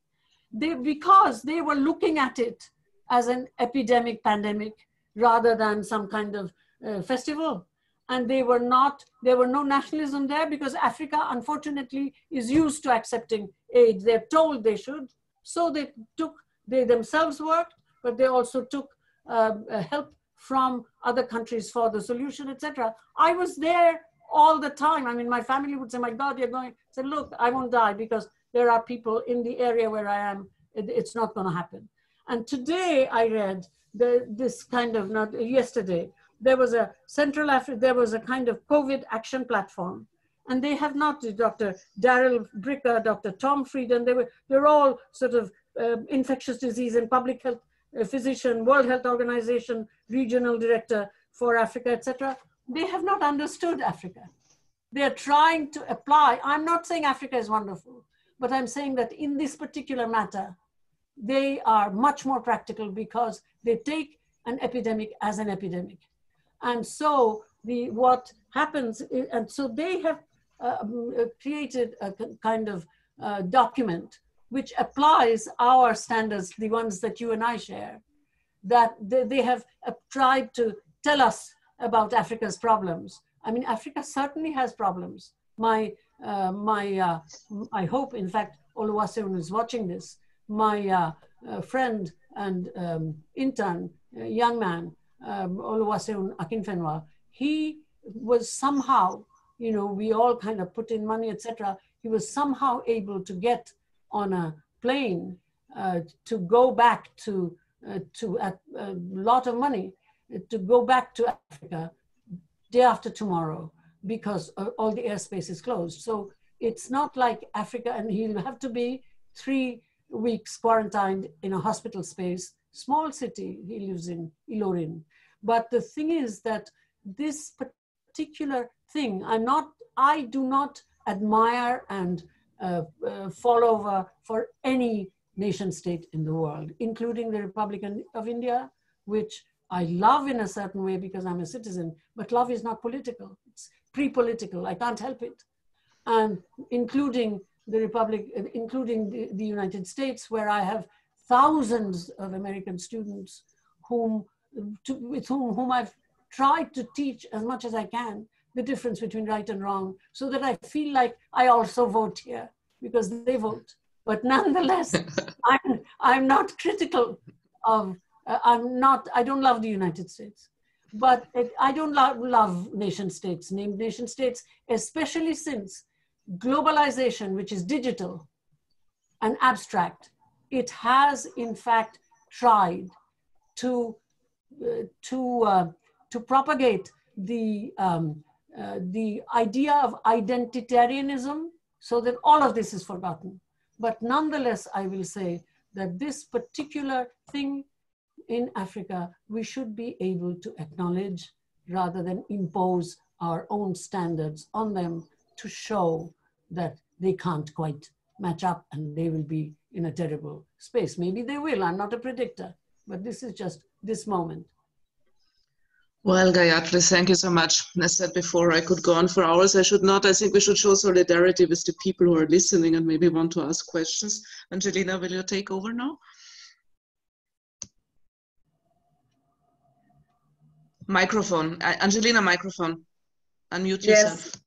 They, because they were looking at it as an epidemic pandemic rather than some kind of uh, festival. And they were not, there were no nationalism there because Africa, unfortunately, is used to accepting aid. They're told they should. So they took, they themselves worked, but they also took uh, help from other countries for the solution, etc. I was there all the time. I mean, my family would say, my God, you're going, I said, look, I won't die because there are people in the area where I am. It, it's not going to happen. And today I read the, this kind of, not yesterday, there was a Central Africa, there was a kind of COVID action platform. And they have not, Dr. Daryl Bricker, Dr. Tom Frieden, they were, they're all sort of uh, infectious disease and public health a physician, World Health Organization, regional director for Africa, etc. They have not understood Africa. They are trying to apply. I'm not saying Africa is wonderful, but I'm saying that in this particular matter, they are much more practical because they take an epidemic as an epidemic. And so the what happens, and so they have uh, created a kind of uh, document which applies our standards, the ones that you and I share, that they, they have uh, tried to tell us about Africa's problems. I mean, Africa certainly has problems. My, uh, my, uh, I hope, in fact, Oluwaseun is watching this. My friend and um, intern, young man, um, Oluwaseun Akinfenwa, he was somehow, you know, we all kind of put in money, etc. He was somehow able to get on a plane uh, to go back to uh, to a, a lot of money to go back to Africa day after tomorrow because uh, all the airspace is closed. So it's not like Africa, and he'll have to be three weeks quarantined in a hospital space, small city he lives in, Ilorin. But the thing is that this particular thing, I'm not, I do not admire and uh, uh, fall over for any nation state in the world, including the Republic of India, which I love in a certain way because I'm a citizen, but love is not political. It's pre-political. I can't help it. And including the Republic, including the, the United States, where I have thousands of American students whom, to, with whom, whom I've tried to teach as much as I can the difference between right and wrong so that I feel like I also vote here because they vote. But nonetheless, I'm, I'm not critical of uh, I'm not, I don't love the United States, but it, I don't love, love nation states, named nation states, especially since globalization, which is digital and abstract, it has in fact tried to, uh, to, uh, to propagate the, um, uh, the idea of identitarianism so that all of this is forgotten. But nonetheless, I will say that this particular thing in Africa, we should be able to acknowledge rather than impose our own standards on them to show that they can't quite match up and they will be in a terrible space. Maybe they will, I'm not a predictor, but this is just this moment. Well, Gayatri, thank you so much. As I said before, I could go on for hours. I should not. I think we should show solidarity with the people who are listening and maybe want to ask questions. Angelina, will you take over now? Microphone. Angelina, microphone. Unmute yourself.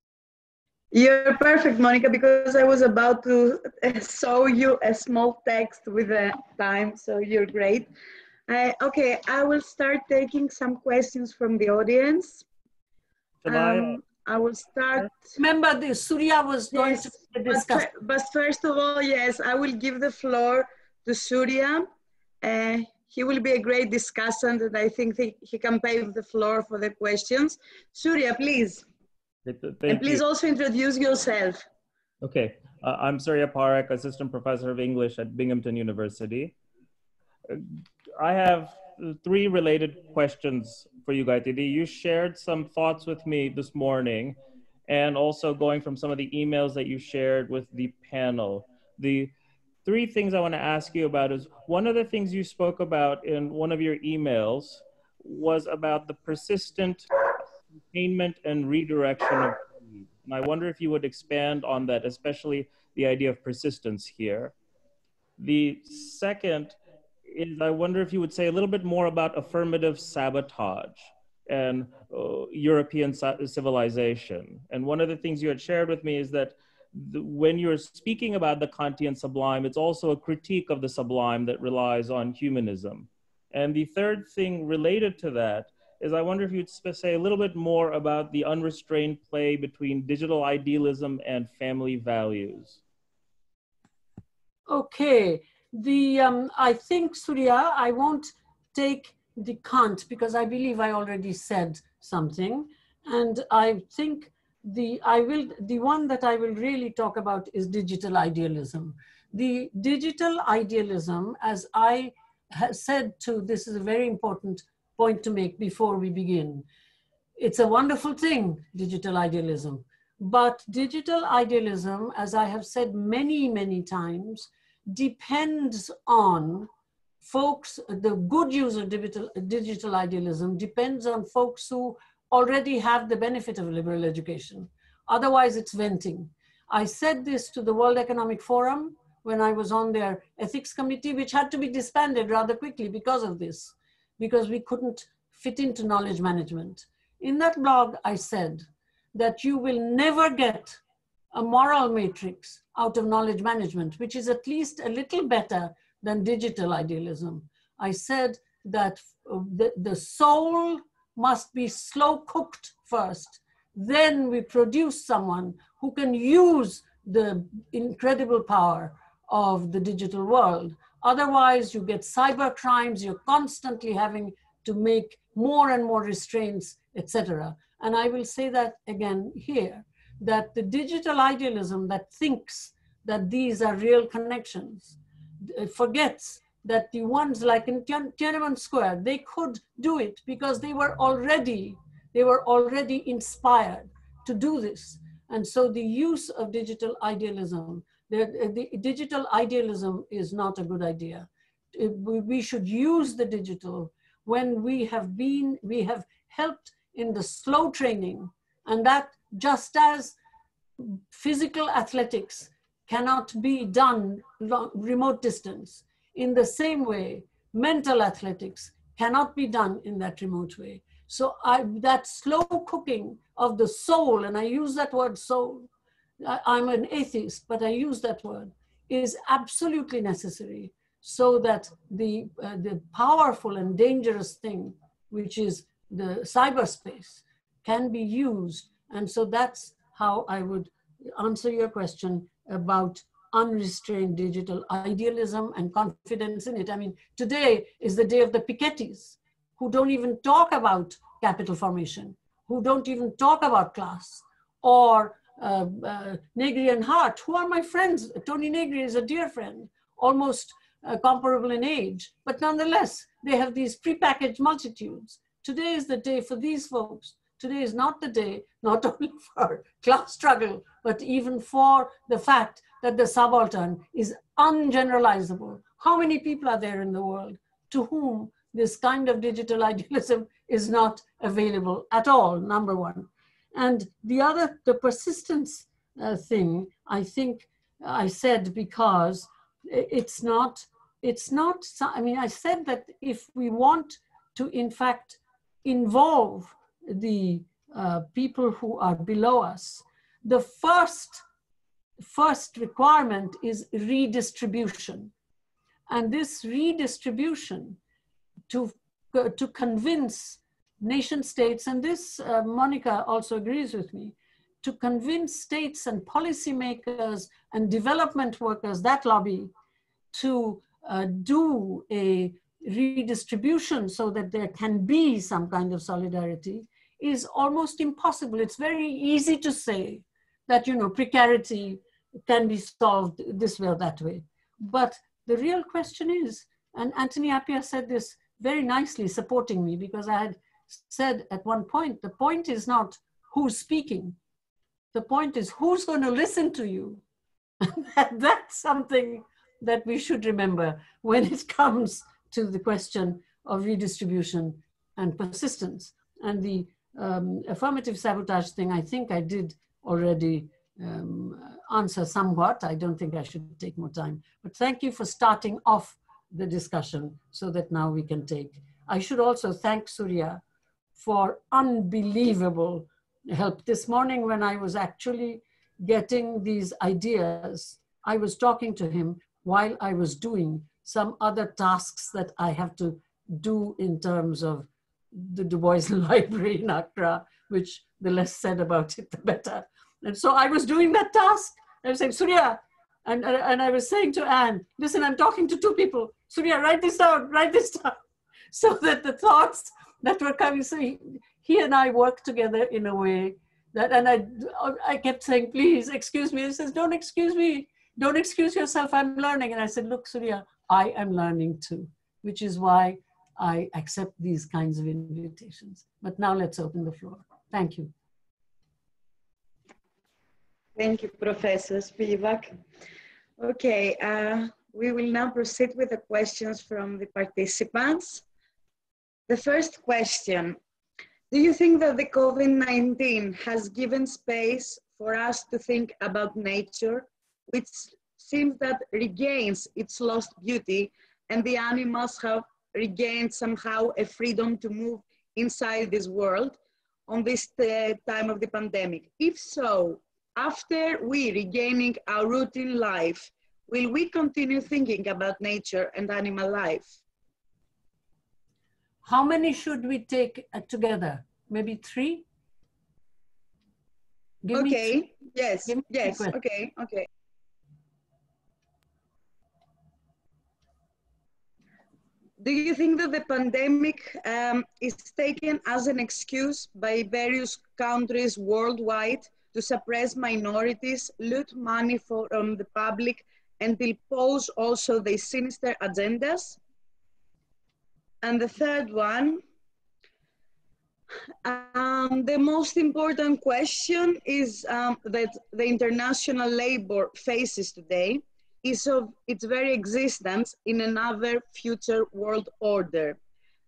Yes. You're perfect, Monika, because I was about to uh, show you a small text with the time, so you're great. Uh, okay, I will start taking some questions from the audience. Um, I will start. Remember, the Surya was going Yes, to but, discuss. fir- but first of all, yes, I will give the floor to Surya. Uh, he will be a great discussant, and I think he, he can pave the floor for the questions. Surya, please. And please you. also introduce yourself. Okay, uh, I'm Surya Parekh, Assistant Professor of English at Binghamton University. Uh, I have three related questions for you, Gayatri. You shared some thoughts with me this morning, and also going from some of the emails that you shared with the panel. The three things I want to ask you about is one of the things you spoke about in one of your emails was about the persistent containment and redirection of need. And I wonder if you would expand on that, especially the idea of persistence here. The second is I wonder if you would say a little bit more about affirmative sabotage and uh, European civilization. And one of the things you had shared with me is that the, when you're speaking about the Kantian sublime, it's also a critique of the sublime that relies on humanism. And the third thing related to that is I wonder if you'd say a little bit more about the unrestrained play between digital idealism and family values. Okay, the um, I think Surya, I won't take the Kant because I believe I already said something, and I think the I will the one that I will really talk about is digital idealism. The digital idealism, as I said to this is a very important point to make before we begin. It's a wonderful thing, digital idealism. But digital idealism, as I have said many, many times, depends on folks, the good use of digital, digital idealism depends on folks who already have the benefit of liberal education. Otherwise, it's venting. I said this to the World Economic Forum when I was on their ethics committee, which had to be disbanded rather quickly because of this, because we couldn't fit into knowledge management. In that blog, I said that you will never get a moral matrix out of knowledge management, which is at least a little better than digital idealism. I said that uh, the, the soul must be slow cooked first. Then we produce someone who can use the incredible power of the digital world. Otherwise, you get cyber crimes, you're constantly having to make more and more restraints, etc. And I will say that again here that the digital idealism that thinks that these are real connections uh, forgets that the ones like in Tiananmen Square, they could do it because they were already, they were already inspired to do this. And so the use of digital idealism, the, uh, the digital idealism is not a good idea. Uh, we should use the digital when we have been, we have helped in the slow training and that just as physical athletics cannot be done long, remote distance, in the same way, mental athletics cannot be done in that remote way. So I, that slow cooking of the soul, and I use that word soul, I'm an atheist, but I use that word, is absolutely necessary so that the, uh, the powerful and dangerous thing, which is the cyberspace, can be used. And so that's how I would answer your question about unrestrained digital idealism and confidence in it. I mean, today is the day of the Pikettys, who don't even talk about capital formation, who don't even talk about class, or uh, uh, Negri and Hardt, who are my friends. Tony Negri is a dear friend, almost uh, comparable in age, but nonetheless, they have these prepackaged multitudes. Today is the day for these folks today is not the day, not only for class struggle, but even for the fact that the subaltern is ungeneralizable. How many people are there in the world to whom this kind of digital idealism is not available at all, number one. And the other, the persistence uh, thing, I think I said because it's not, it's not, I mean, I said that if we want to, in fact, involve the uh, people who are below us, the first, first requirement is redistribution. And this redistribution to, uh, to convince nation states, and this uh, Monika also agrees with me, to convince states and policymakers and development workers, that lobby, to uh, do a redistribution so that there can be some kind of solidarity is almost impossible. It's very easy to say that, you know, precarity can be solved this way or that way. But the real question is, and Anthony Appiah said this very nicely, supporting me, because I had said at one point, the point is not who's speaking. The point is who's going to listen to you. That's something that we should remember when it comes to the question of redistribution and persistence. And the um, affirmative sabotage thing, I think I did already um, answer somewhat. I don't think I should take more time. But thank you for starting off the discussion so that now we can take. I should also thank Surya for unbelievable help. This morning when I was actually getting these ideas, I was talking to him while I was doing some other tasks that I have to do in terms of the Du Bois Library in Accra, which the less said about it, the better. And so I was doing that task. I was saying, Surya, and, and I was saying to Anne, listen, I'm talking to two people. Surya, write this down, write this down. So that the thoughts that were coming, so he, he and I worked together in a way that, and I, I kept saying, please excuse me. He says, don't excuse me. Don't excuse yourself. I'm learning. And I said, look, Surya, I am learning too, which is why I accept these kinds of invitations. But now let's open the floor. Thank you. Thank you, Professor Spivak. Okay, uh, we will now proceed with the questions from the participants. The first question, do you think that the COVID-19 has given space for us to think about nature, which seems that regains its lost beauty and the animals have regained somehow a freedom to move inside this world? on this uh, time of the pandemic? If so, after we regaining our routine life, will we continue thinking about nature and animal life? How many should we take uh, together? Maybe three? Give me okay, yes, yes, okay, okay. Do you think that the pandemic um, is taken as an excuse by various countries worldwide to suppress minorities, loot money from the public, and impose also their sinister agendas? And the third one, um, the most important question is um, that the international labor faces today is of its very existence in another future world order.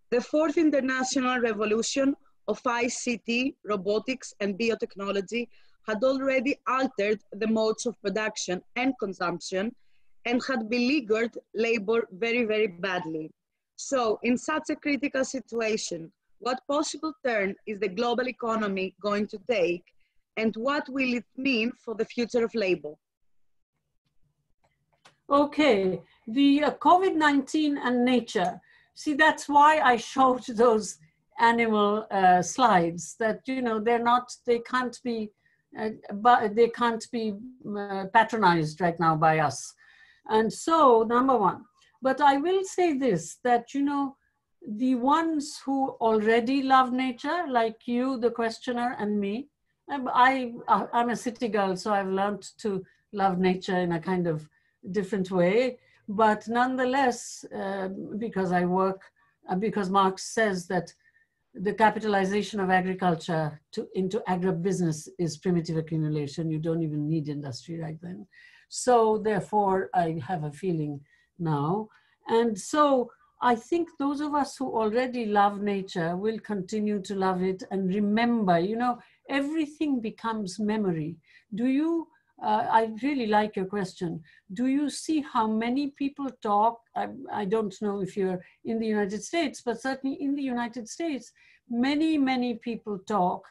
The fourth international revolution of ICT, robotics, and biotechnology had already altered the modes of production and consumption and had beleaguered labor very, very badly. So, in such a critical situation, what possible turn is the global economy going to take, and what will it mean for the future of labor? Okay, the uh, COVID 19 and nature. See, that's why I showed those animal uh, slides that, you know, they're not, they can't be, uh, but they can't be uh, patronized right now by us. And so, number one. But I will say this that, you know, the ones who already love nature, like you, the questioner, and me, I, I, I'm a city girl, so I've learned to love nature in a kind of different way. But nonetheless, uh, because I work, uh, because Marx says that the capitalization of agriculture to, into agribusiness is primitive accumulation. You don't even need industry right then. So therefore, I have a feeling now. And so I think those of us who already love nature will continue to love it and remember, you know, everything becomes memory. Do you uh, I really like your question. Do you see how many people talk? I, I, don't know if you're in the United States, but certainly in the United States, many, many people talk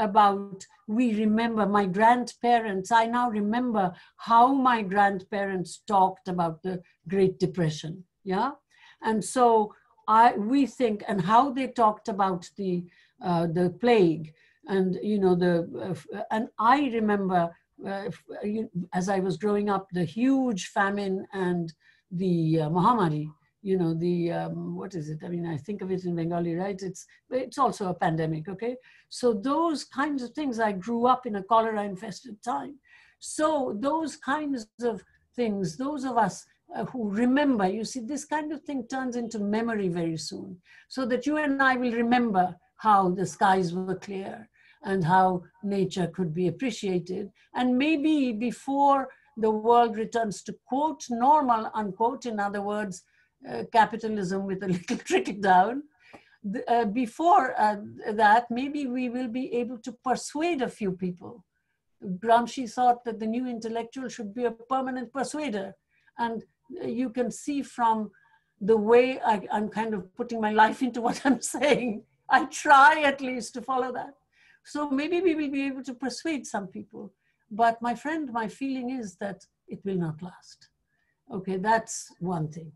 about we remember my grandparents. I now remember how my grandparents talked about the Great Depression. Yeah. And so I, we think, and how they talked about the, uh, the plague and, you know, the, uh, and I remember uh, as I was growing up, the huge famine and the uh, Mahamari, you know, the, um, what is it? I mean, I think of it in Bengali, right? It's, it's also a pandemic, okay? So those kinds of things, I grew up in a cholera infested time. So those kinds of things, those of us uh, who remember, you see, this kind of thing turns into memory very soon. So that you and I will remember how the skies were clear and how nature could be appreciated. And maybe before the world returns to quote normal, unquote, in other words, uh, capitalism with a little trickle down, uh, before uh, that, maybe we will be able to persuade a few people. Gramsci thought that the new intellectual should be a permanent persuader. And you can see from the way I, I'm kind of putting my life into what I'm saying, I try at least to follow that. So maybe we will be able to persuade some people. But my friend, my feeling is that it will not last. Okay, that's one thing.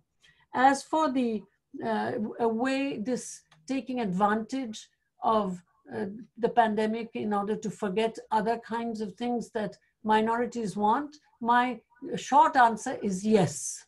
As for the uh, way this taking advantage of uh, the pandemic in order to forget other kinds of things that minorities want, my short answer is yes.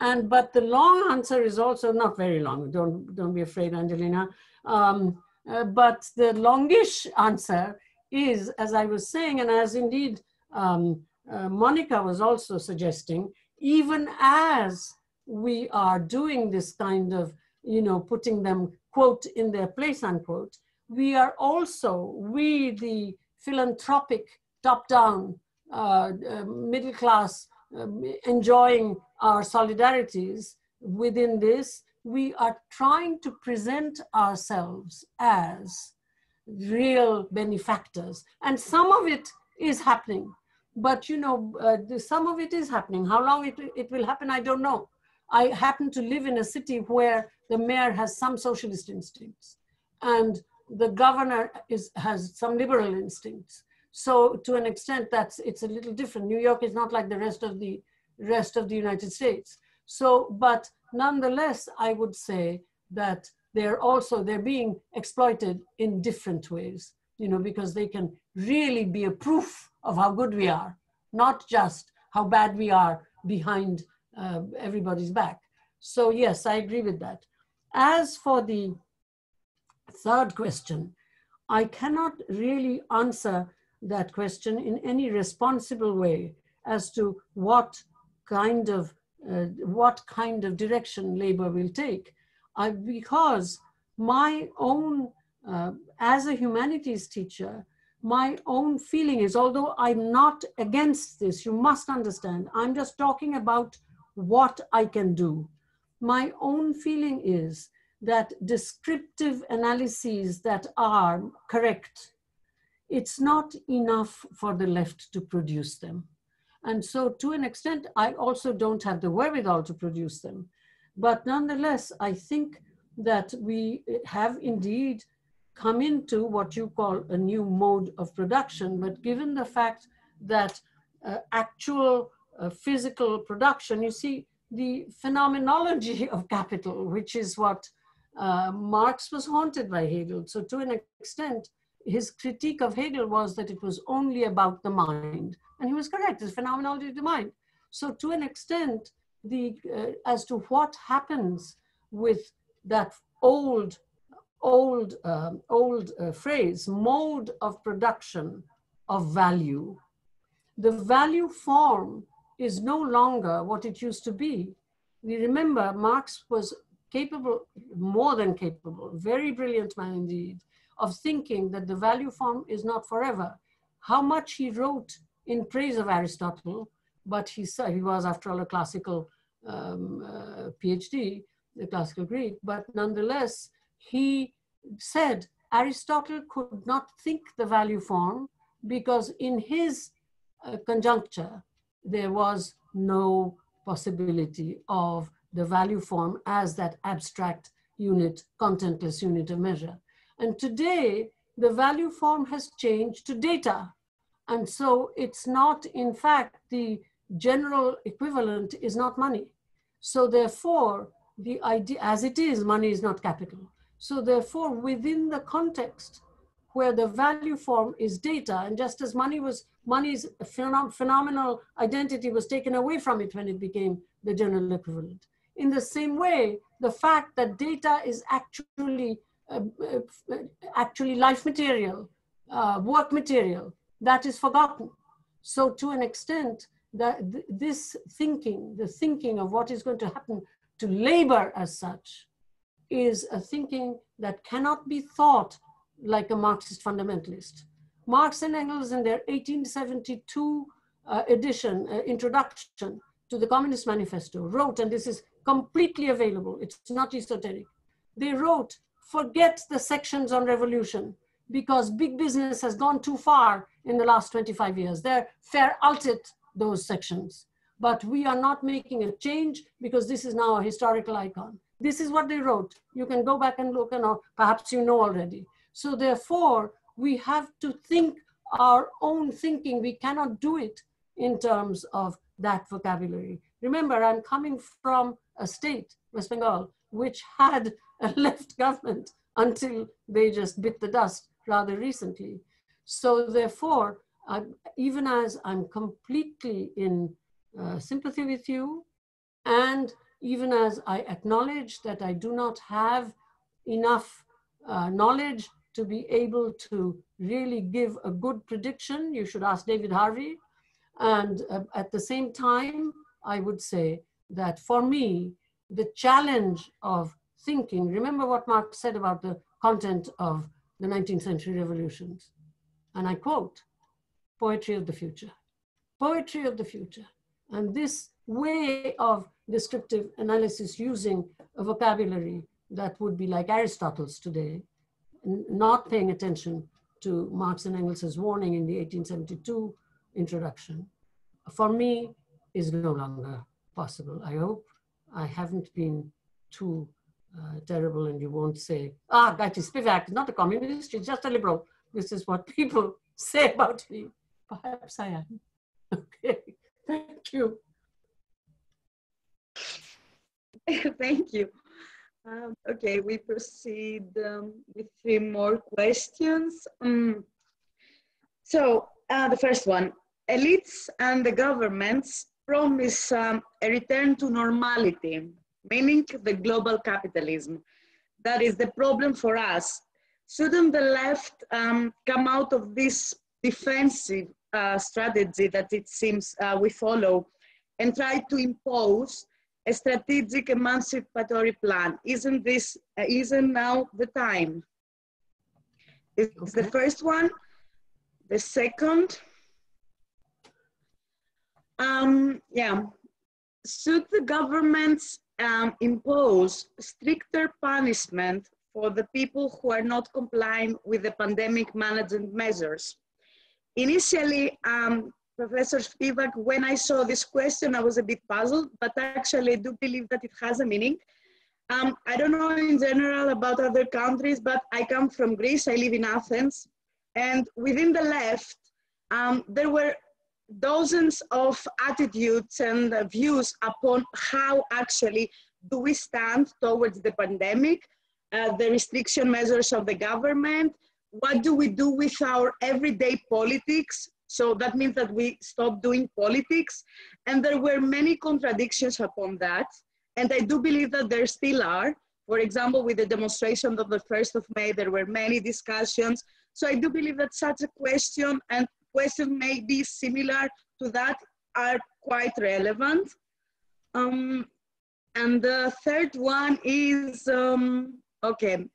And but the long answer is also not very long. Don't don't be afraid, Angelina. Um, uh, but the longish answer is, as I was saying, and as indeed um, uh, Monika was also suggesting, even as we are doing this kind of, you know, putting them, quote, in their place, unquote, we are also, we, the philanthropic, top down, uh, uh, middle class, um, enjoying our solidarities within this, we are trying to present ourselves as real benefactors. And some of it is happening. But, you know, uh, some of it is happening. How long it, it will happen, I don't know. I happen to live in a city where the mayor has some socialist instincts. And the governor is, has some liberal instincts. So to an extent, that's it's a little different. New York is not like the rest of the rest of the United States. So, but nonetheless, I would say that they're also they're being exploited in different ways. You know, because they can really be a proof of how good we are, not just how bad we are behind uh, everybody's back. So yes, I agree with that. As for the third question, I cannot really answer that question in any responsible way as to what kind of uh, what kind of direction labor will take I, because my own uh, as a humanities teacher my own feeling is although i'm not against this you must understand i'm just talking about what i can do my own feeling is that descriptive analyses that are correct, it's not enough for the left to produce them. And so to an extent, I also don't have the wherewithal to produce them. But nonetheless, I think that we have indeed come into what you call a new mode of production. But given the fact that uh, actual physical production, you see, the phenomenology of capital, which is what uh, Marx was haunted by Hegel. So to an extent, his critique of Hegel was that it was only about the mind. And he was correct, it's phenomenology of the mind. So to an extent, the, uh, as to what happens with that old, old, um, old uh, phrase, mode of production of value, the value form is no longer what it used to be. We remember Marx was capable, more than capable, very brilliant man indeed, of thinking that the value form is not forever. How much he wrote in praise of Aristotle, but he said he was, after all, a classical um, uh, PhD, the classical Greek, but nonetheless, he said Aristotle could not think the value form because in his uh, conjuncture, there was no possibility of the value form as that abstract unit, contentless unit of measure. And today, the value form has changed to data. And so it's not, in fact, the general equivalent is not money. So therefore, the idea, as it is, money is not capital. So therefore, within the context where the value form is data, and just as money was, money's phenom phenomenal identity was taken away from it when it became the general equivalent. In the same way, the fact that data is actually uh, uh, actually life material, uh, work material, that is forgotten. So to an extent, that th this thinking, the thinking of what is going to happen to labor as such, is a thinking that cannot be thought like a Marxist fundamentalist. Marx and Engels in their 1872 uh, edition, uh, introduction to the Communist Manifesto, wrote, and this is completely available. It's not esoteric. They wrote, forget the sections on revolution because big business has gone too far in the last 25 years. They're veraltet those sections. But we are not making a change because this is now a historical icon. This is what they wrote. You can go back and look and perhaps you know already. So therefore, we have to think our own thinking. We cannot do it in terms of that vocabulary. Remember, I'm coming from a state, West Bengal, which had a left government until they just bit the dust rather recently. So therefore, even as I'm completely in uh, sympathy with you, and even as I acknowledge that I do not have enough uh, knowledge to be able to really give a good prediction, you should ask David Harvey. And uh, at the same time, I would say that for me, the challenge of thinking, remember what Marx said about the content of the 19th century revolutions. And I quote, poetry of the future, poetry of the future. And this way of descriptive analysis using a vocabulary that would be like Aristotle's today, not paying attention to Marx and Engels' warning in the 1872 introduction, for me is no longer possible. I hope I haven't been too uh, terrible and you won't say, ah, Gayatri Spivak not a communist, just a liberal. This is what people say about me. Perhaps I am. Okay, thank you. Thank you. Um, okay, we proceed um, with three more questions. Um, so uh, the first one, elites and the governments promise um, a return to normality, meaning the global capitalism. That is the problem for us. Shouldn't the left um, come out of this defensive uh, strategy that it seems uh, we follow and try to impose a strategic emancipatory plan. Isn't this, uh, isn't now the time? It's okay. the first one. The second, um, yeah, should the governments um, impose stricter punishment for the people who are not complying with the pandemic management measures? Initially, um, Professor Spivak, when I saw this question, I was a bit puzzled, but actually I do believe that it has a meaning. Um, I don't know in general about other countries, but I come from Greece, I live in Athens, and within the left, um, there were dozens of attitudes and views upon how actually do we stand towards the pandemic, uh, the restriction measures of the government, what do we do with our everyday politics, so that means that we stopped doing politics. And there were many contradictions upon that. And I do believe that there still are. For example, with the demonstration of the 1st of May, there were many discussions. So I do believe that such a question and questions may be similar to that are quite relevant. Um, and the third one is, um, okay,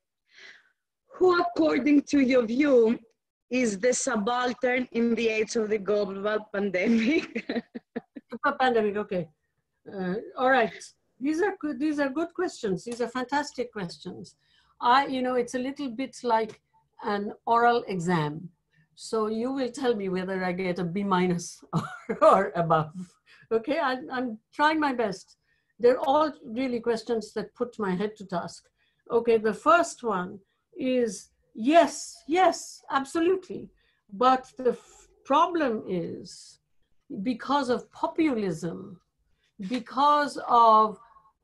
who according to your view is the subaltern in the age of the global pandemic. pandemic, okay. Uh, all right. These are good. These are good questions. These are fantastic questions. I, you know, it's a little bit like an oral exam. So you will tell me whether I get a B minus or, or above. Okay, I, I'm trying my best. They're all really questions that put my head to task. Okay, the first one is Yes, yes, absolutely. But the problem is because of populism, because of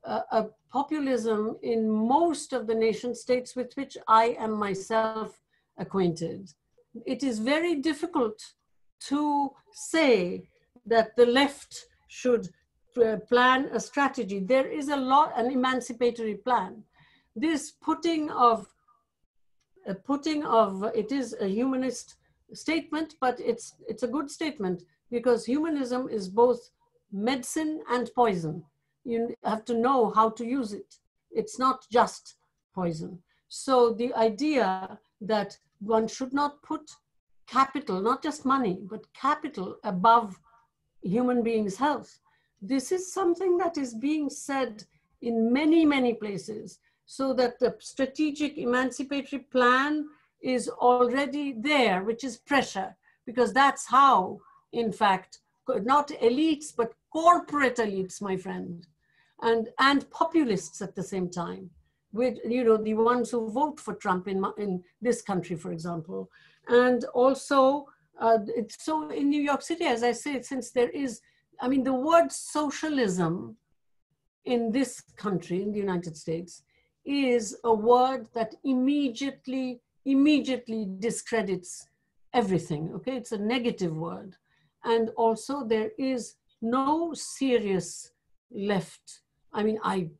uh, a populism in most of the nation states with which I am myself acquainted, it is very difficult to say that the left should uh, plan a strategy. There is a lot, an emancipatory plan. This putting of a putting of it is a humanist statement, but it's it's a good statement because humanism is both medicine and poison. You have to know how to use it. It's not just poison. So the idea that one should not put capital, not just money, but capital above human beings' health. This is something that is being said in many, many places so that the strategic emancipatory plan is already there, which is pressure, because that's how, in fact, not elites, but corporate elites, my friend, and, and populists at the same time, with, you know, the ones who vote for Trump in, in this country, for example. And also, uh, so in New York City, as I say, since there is, I mean, the word socialism in this country, in the United States, is a word that immediately, immediately discredits everything, okay? It's a negative word. And also there is no serious left. I mean, I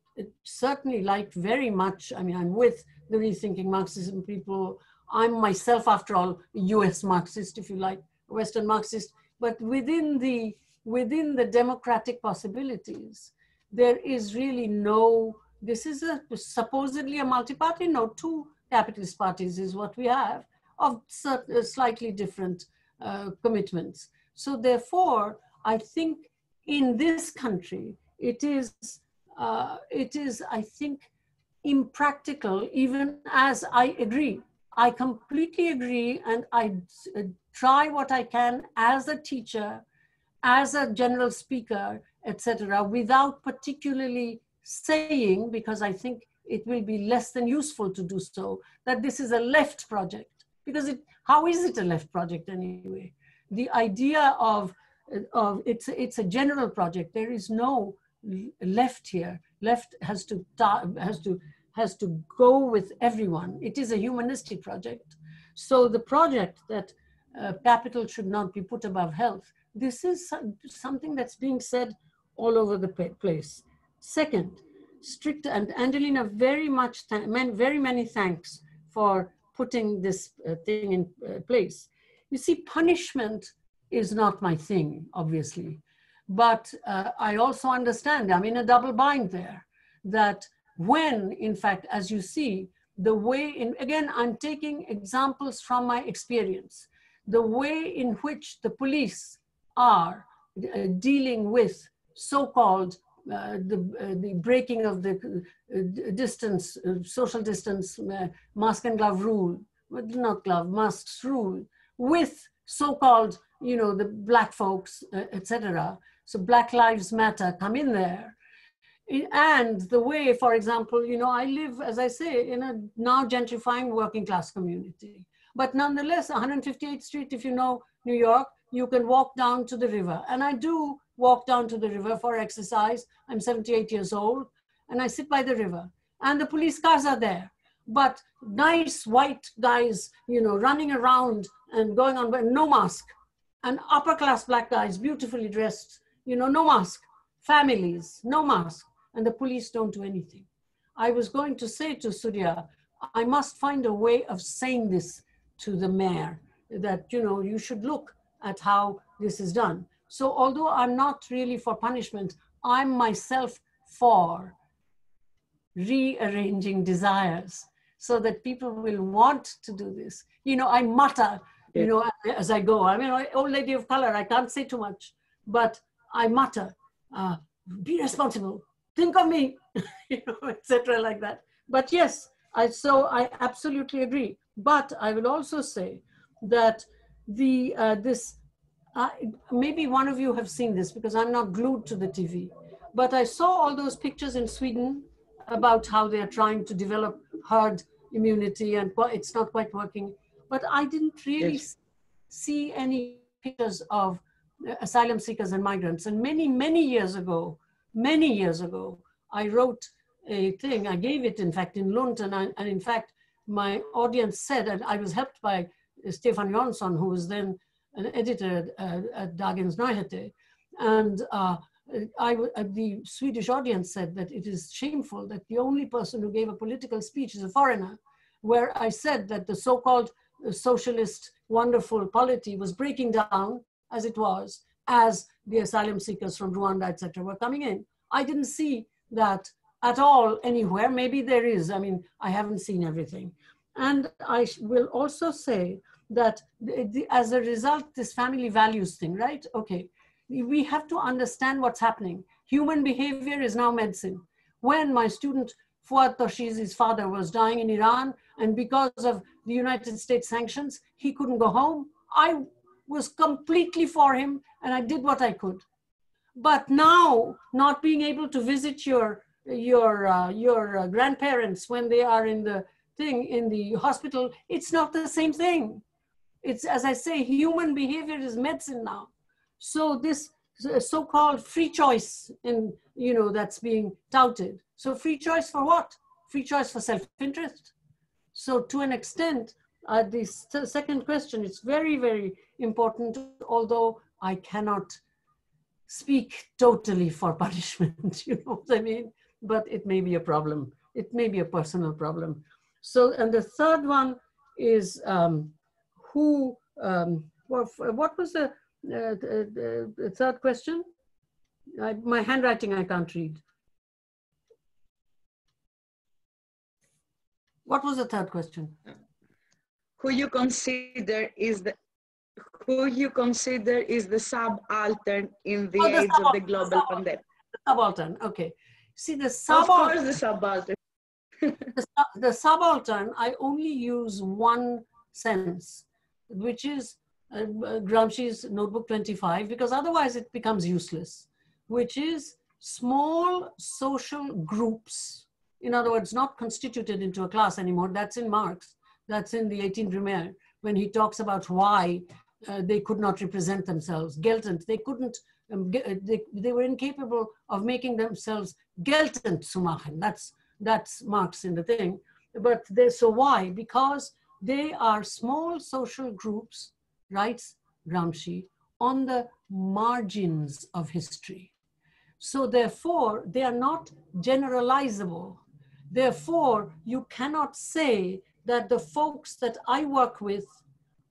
certainly like very much, I mean, I'm with the Rethinking Marxism people. I'm myself, after all, a US Marxist, if you like, Western Marxist, but within the, within the democratic possibilities, there is really no this is a supposedly a multi-party. No, two capitalist parties is what we have of uh, slightly different uh, commitments. So therefore, I think in this country, it is, uh, it is, I think, impractical, even as I agree. I completely agree, and I uh, try what I can as a teacher, as a general speaker, etc., without particularly saying, because I think it will be less than useful to do so, that this is a left project. Because it, how is it a left project anyway? The idea of, of it's, it's a general project. There is no left here. Left has to, has to, has to go with everyone. It is a humanistic project. So the project that uh, capital should not be put above health, this is something that's being said all over the place. Second, strict, and Angelina very much, man, very many thanks for putting this uh, thing in uh, place. You see, punishment is not my thing, obviously. But uh, I also understand, I'm in a double bind there, that when, in fact, as you see, the way in, again, I'm taking examples from my experience, the way in which the police are uh, dealing with so-called the, uh, the breaking of the uh, distance, uh, social distance, uh, mask and glove rule, not glove, masks rule, with so-called, you know, the black folks, etc. So Black Lives Matter come in there. And the way, for example, you know, I live, as I say, in a now gentrifying working class community. But nonetheless, 158th Street, if you know New York, you can walk down to the river. And I do walk down to the river for exercise. I'm 78 years old and I sit by the river and the police cars are there. But nice white guys, you know, running around and going on, with no mask. And upper class black guys, beautifully dressed, you know, no mask. Families, no mask. And the police don't do anything. I was going to say to Surya, I must find a way of saying this to the mayor that, you know, you should look at how this is done. So although I'm not really for punishment, I'm myself for rearranging desires so that people will want to do this. You know, I mutter, you know, as I go. I mean, old lady of color, I can't say too much, but I mutter, uh, be responsible, think of me, you know, etc. like that. But yes, I, so I absolutely agree. But I will also say that the uh, this uh, maybe one of you have seen this because I'm not glued to the TV, but I saw all those pictures in Sweden about how they're trying to develop herd immunity and it's not quite working. But I didn't really yes. see any pictures of uh, asylum seekers and migrants. And many, many years ago, many years ago, I wrote a thing. I gave it, in fact, in Lund. And, I, and in fact, my audience said, and I was helped by Stefan Jonsson, who was then an editor at, at Dagens Nyheter. And uh, I, the Swedish audience said that it is shameful that the only person who gave a political speech is a foreigner, where I said that the so-called uh, socialist wonderful polity was breaking down as it was, as the asylum seekers from Rwanda, etc., were coming in. I didn't see that at all anywhere. Maybe there is. I mean, I haven't seen everything. And I will also say that the, as a result, this family values thing, right? Okay, we have to understand what's happening. Human behavior is now medicine. When my student Fuad Toshizi's father was dying in Iran, and because of the United States sanctions, he couldn't go home, I was completely for him and I did what I could. But now, not being able to visit your your uh, your uh, grandparents when they are in the thing in the hospital, it's not the same thing. It's, as I say, human behavior is medicine now. So this so-called free choice in, you know, that's being touted. So free choice for what? Free choice for self-interest. So to an extent, uh, the second question is very, very important, although I cannot speak totally for punishment, you know what I mean? But it may be a problem. It may be a personal problem. So, and the third one is um, who, um, what, what was the, uh, the, the, third question? I, my handwriting I can't read. What was the third question? Who you consider is the who you consider is the subaltern in the oh, the age of the global pandemic? Subaltern, okay. See the subaltern. Of course, the subaltern. the, the subaltern, I only use one sense which is uh, Gramsci's Notebook 25, because otherwise it becomes useless, which is small social groups in other words, not constituted into a class anymore. That's in Marx. That's in the 18 Brumaire when he talks about why uh, they could not represent themselves. geltend, they couldn't, um, they, they were incapable of making themselves geltend zu machen. That's, that's Marx in the thing. But they, so why? Because they are small social groups, writes Gramsci, on the margins of history. So therefore, they are not generalizable. Therefore, you cannot say that the folks that I work with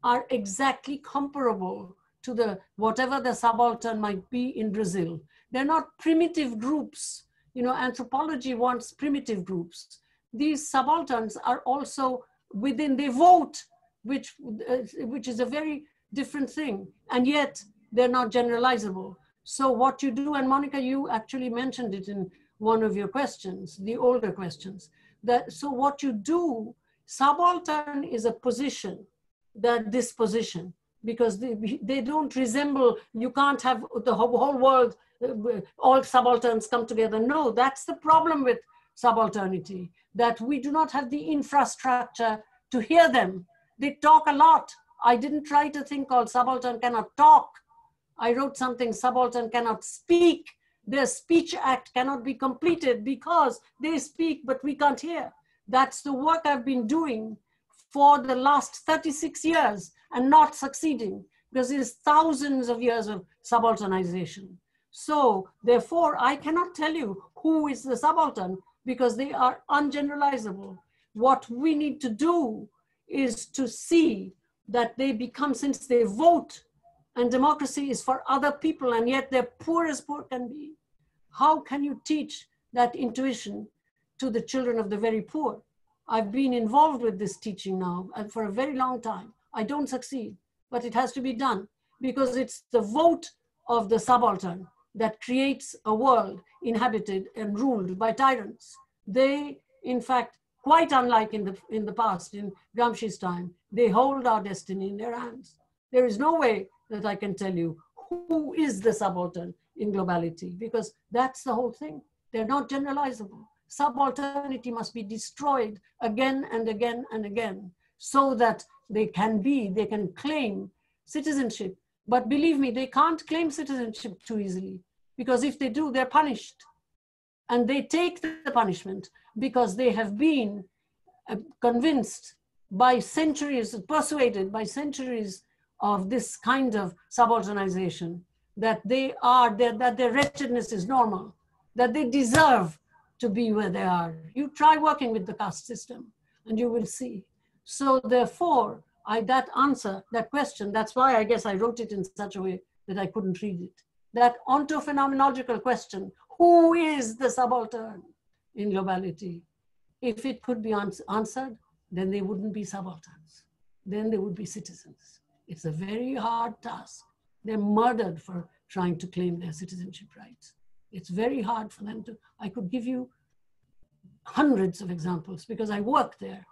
are exactly comparable to the whatever the subaltern might be in Brazil. They're not primitive groups. You know, anthropology wants primitive groups. These subalterns are also within, they vote, which, uh, which is a very different thing. And yet they're not generalizable. So what you do, and Monika, you actually mentioned it in one of your questions, the older questions, that so what you do, subaltern is a position that disposition because they, they don't resemble, you can't have the whole world, uh, all subalterns come together. No, that's the problem with subalternity, that we do not have the infrastructure to hear them. They talk a lot. I didn't write a thing called subaltern cannot talk. I wrote something subaltern cannot speak. Their speech act cannot be completed because they speak, but we can't hear. That's the work I've been doing for the last 36 years and not succeeding because there's thousands of years of subalternization. So therefore, I cannot tell you who is the subaltern because they are ungeneralizable. What we need to do is to see that they become, since they vote and democracy is for other people and yet they're poor as poor can be, how can you teach that intuition to the children of the very poor? I've been involved with this teaching now and for a very long time. I don't succeed, but it has to be done because it's the vote of the subaltern that creates a world inhabited and ruled by tyrants. They, in fact, quite unlike in the, in the past, in Gramsci's time, they hold our destiny in their hands. There is no way that I can tell you who is the subaltern in globality because that's the whole thing. They're not generalizable subalternity must be destroyed again and again and again so that they can be, they can claim citizenship. But believe me, they can't claim citizenship too easily because if they do, they're punished. And they take the punishment because they have been uh, convinced by centuries, persuaded by centuries of this kind of subalternization that they are, that their wretchedness is normal, that they deserve to be where they are. You try working with the caste system and you will see. So therefore, I, that answer, that question, that's why I guess I wrote it in such a way that I couldn't read it. That ontophenomenological question, who is the subaltern in globality? If it could be ans answered, then they wouldn't be subalterns. Then they would be citizens. It's a very hard task. They're murdered for trying to claim their citizenship rights. It's very hard for them to, I could give you hundreds of examples because I work there.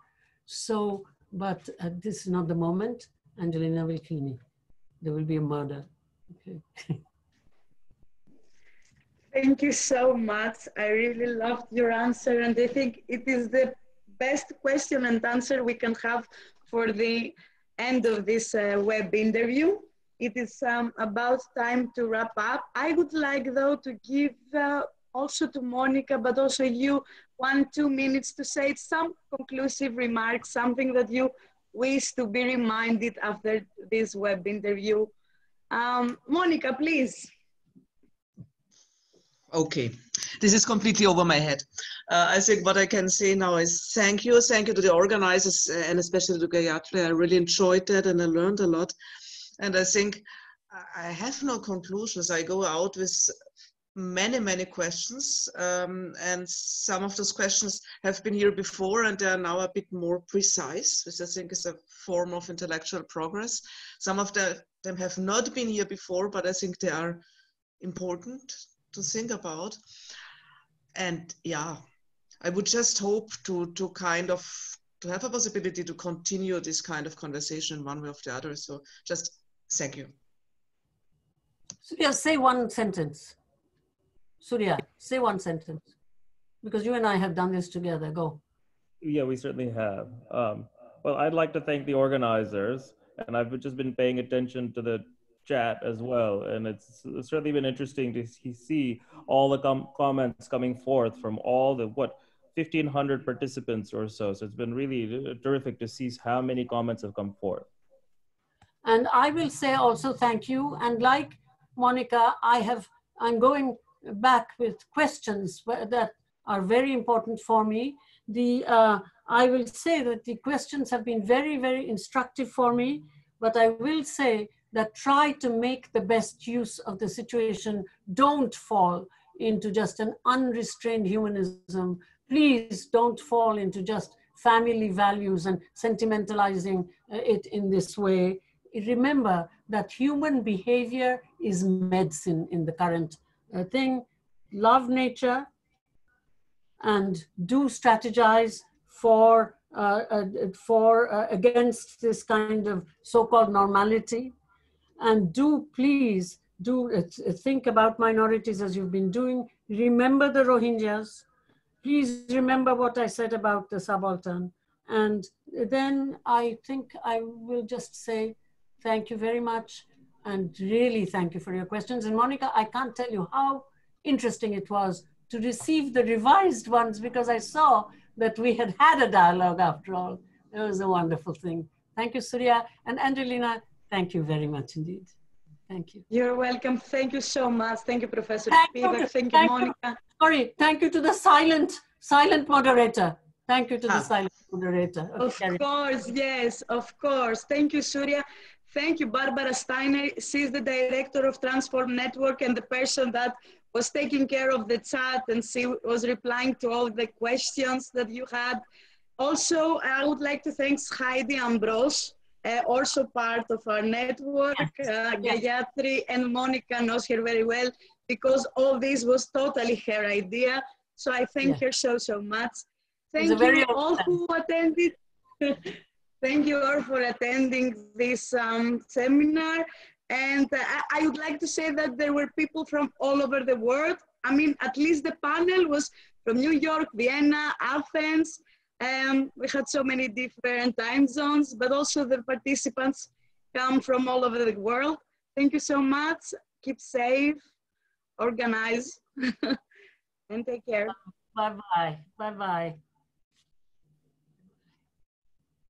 So, but uh, this is not the moment. Angelina will kill me. There will be a murder. Okay. Thank you so much. I really loved your answer, and I think it is the best question and answer we can have for the end of this uh, web interview it is um, about time to wrap up. I would like, though, to give uh, also to Monika, but also you, one, two minutes to say some conclusive remarks, something that you wish to be reminded after this web interview. Um, Monika, please. Okay, this is completely over my head. Uh, I think what I can say now is thank you. Thank you to the organizers uh, and especially to Gayatri. I really enjoyed that and I learned a lot. And I think I have no conclusions. I go out with many, many questions. Um, and some of those questions have been here before and they are now a bit more precise, which I think is a form of intellectual progress. Some of the, them have not been here before, but I think they are important to think about. And yeah, I would just hope to, to kind of to have a possibility to continue this kind of conversation one way or the other. So just Thank you. Surya, say one sentence. Surya, say one sentence. Because you and I have done this together. Go. Yeah, we certainly have. Um, well, I'd like to thank the organizers, and I've just been paying attention to the chat as well, and it's, it's certainly been interesting to see all the com- comments coming forth from all the what 1500 participants or so. So it's been really terrific to see how many comments have come forth. And I will say also thank you. And like Monika, I have I'm going back with questions that are very important for me. The uh, I will say that the questions have been very, very instructive for me, but I will say that try to make the best use of the situation. Don't fall into just an unrestrained humanism. Please don't fall into just family values and sentimentalizing uh, it in this way. Remember that human behavior is medicine in the current uh, thing. Love nature and do strategize for uh, uh, for uh, against this kind of so-called normality. And do please do uh, think about minorities as you've been doing. Remember the rohingyas. Please remember what i said about the subaltern. And then i think i will just say thank you very much and really thank you for your questions and Monika i can't tell you how interesting it was to receive the revised ones because i saw that we had had a dialogue after all. It was a wonderful thing. Thank you, Surya. And Angelina, thank you very much indeed. Thank you. You're welcome. Thank you so much. Thank you, Professor thank Spivak. You. Thank, thank you, Monika. You. Sorry, thank you to the silent, silent moderator. Thank you to ah. the silent moderator. Okay, of course, yes, of course. Thank you, Surya. Thank you, Barbara Steiner. She's the director of Transform Network and the person that was taking care of the chat and she was replying to all the questions that you had. Also, I would like to thank Heidi Ambrosch, uh, also part of our network. Uh, Gayatri and Monika knows her very well because all this was totally her idea. So I thank yeah. her so, so much. Thank you all who attended. thank you all for attending this um, seminar. And uh, I would like to say that there were people from all over the world. I mean, at least the panel was from New York, Vienna, Athens. Um, we had so many different time zones, but also the participants come from all over the world. Thank you so much. Keep safe, organize, and take care. Bye-bye. Bye-bye.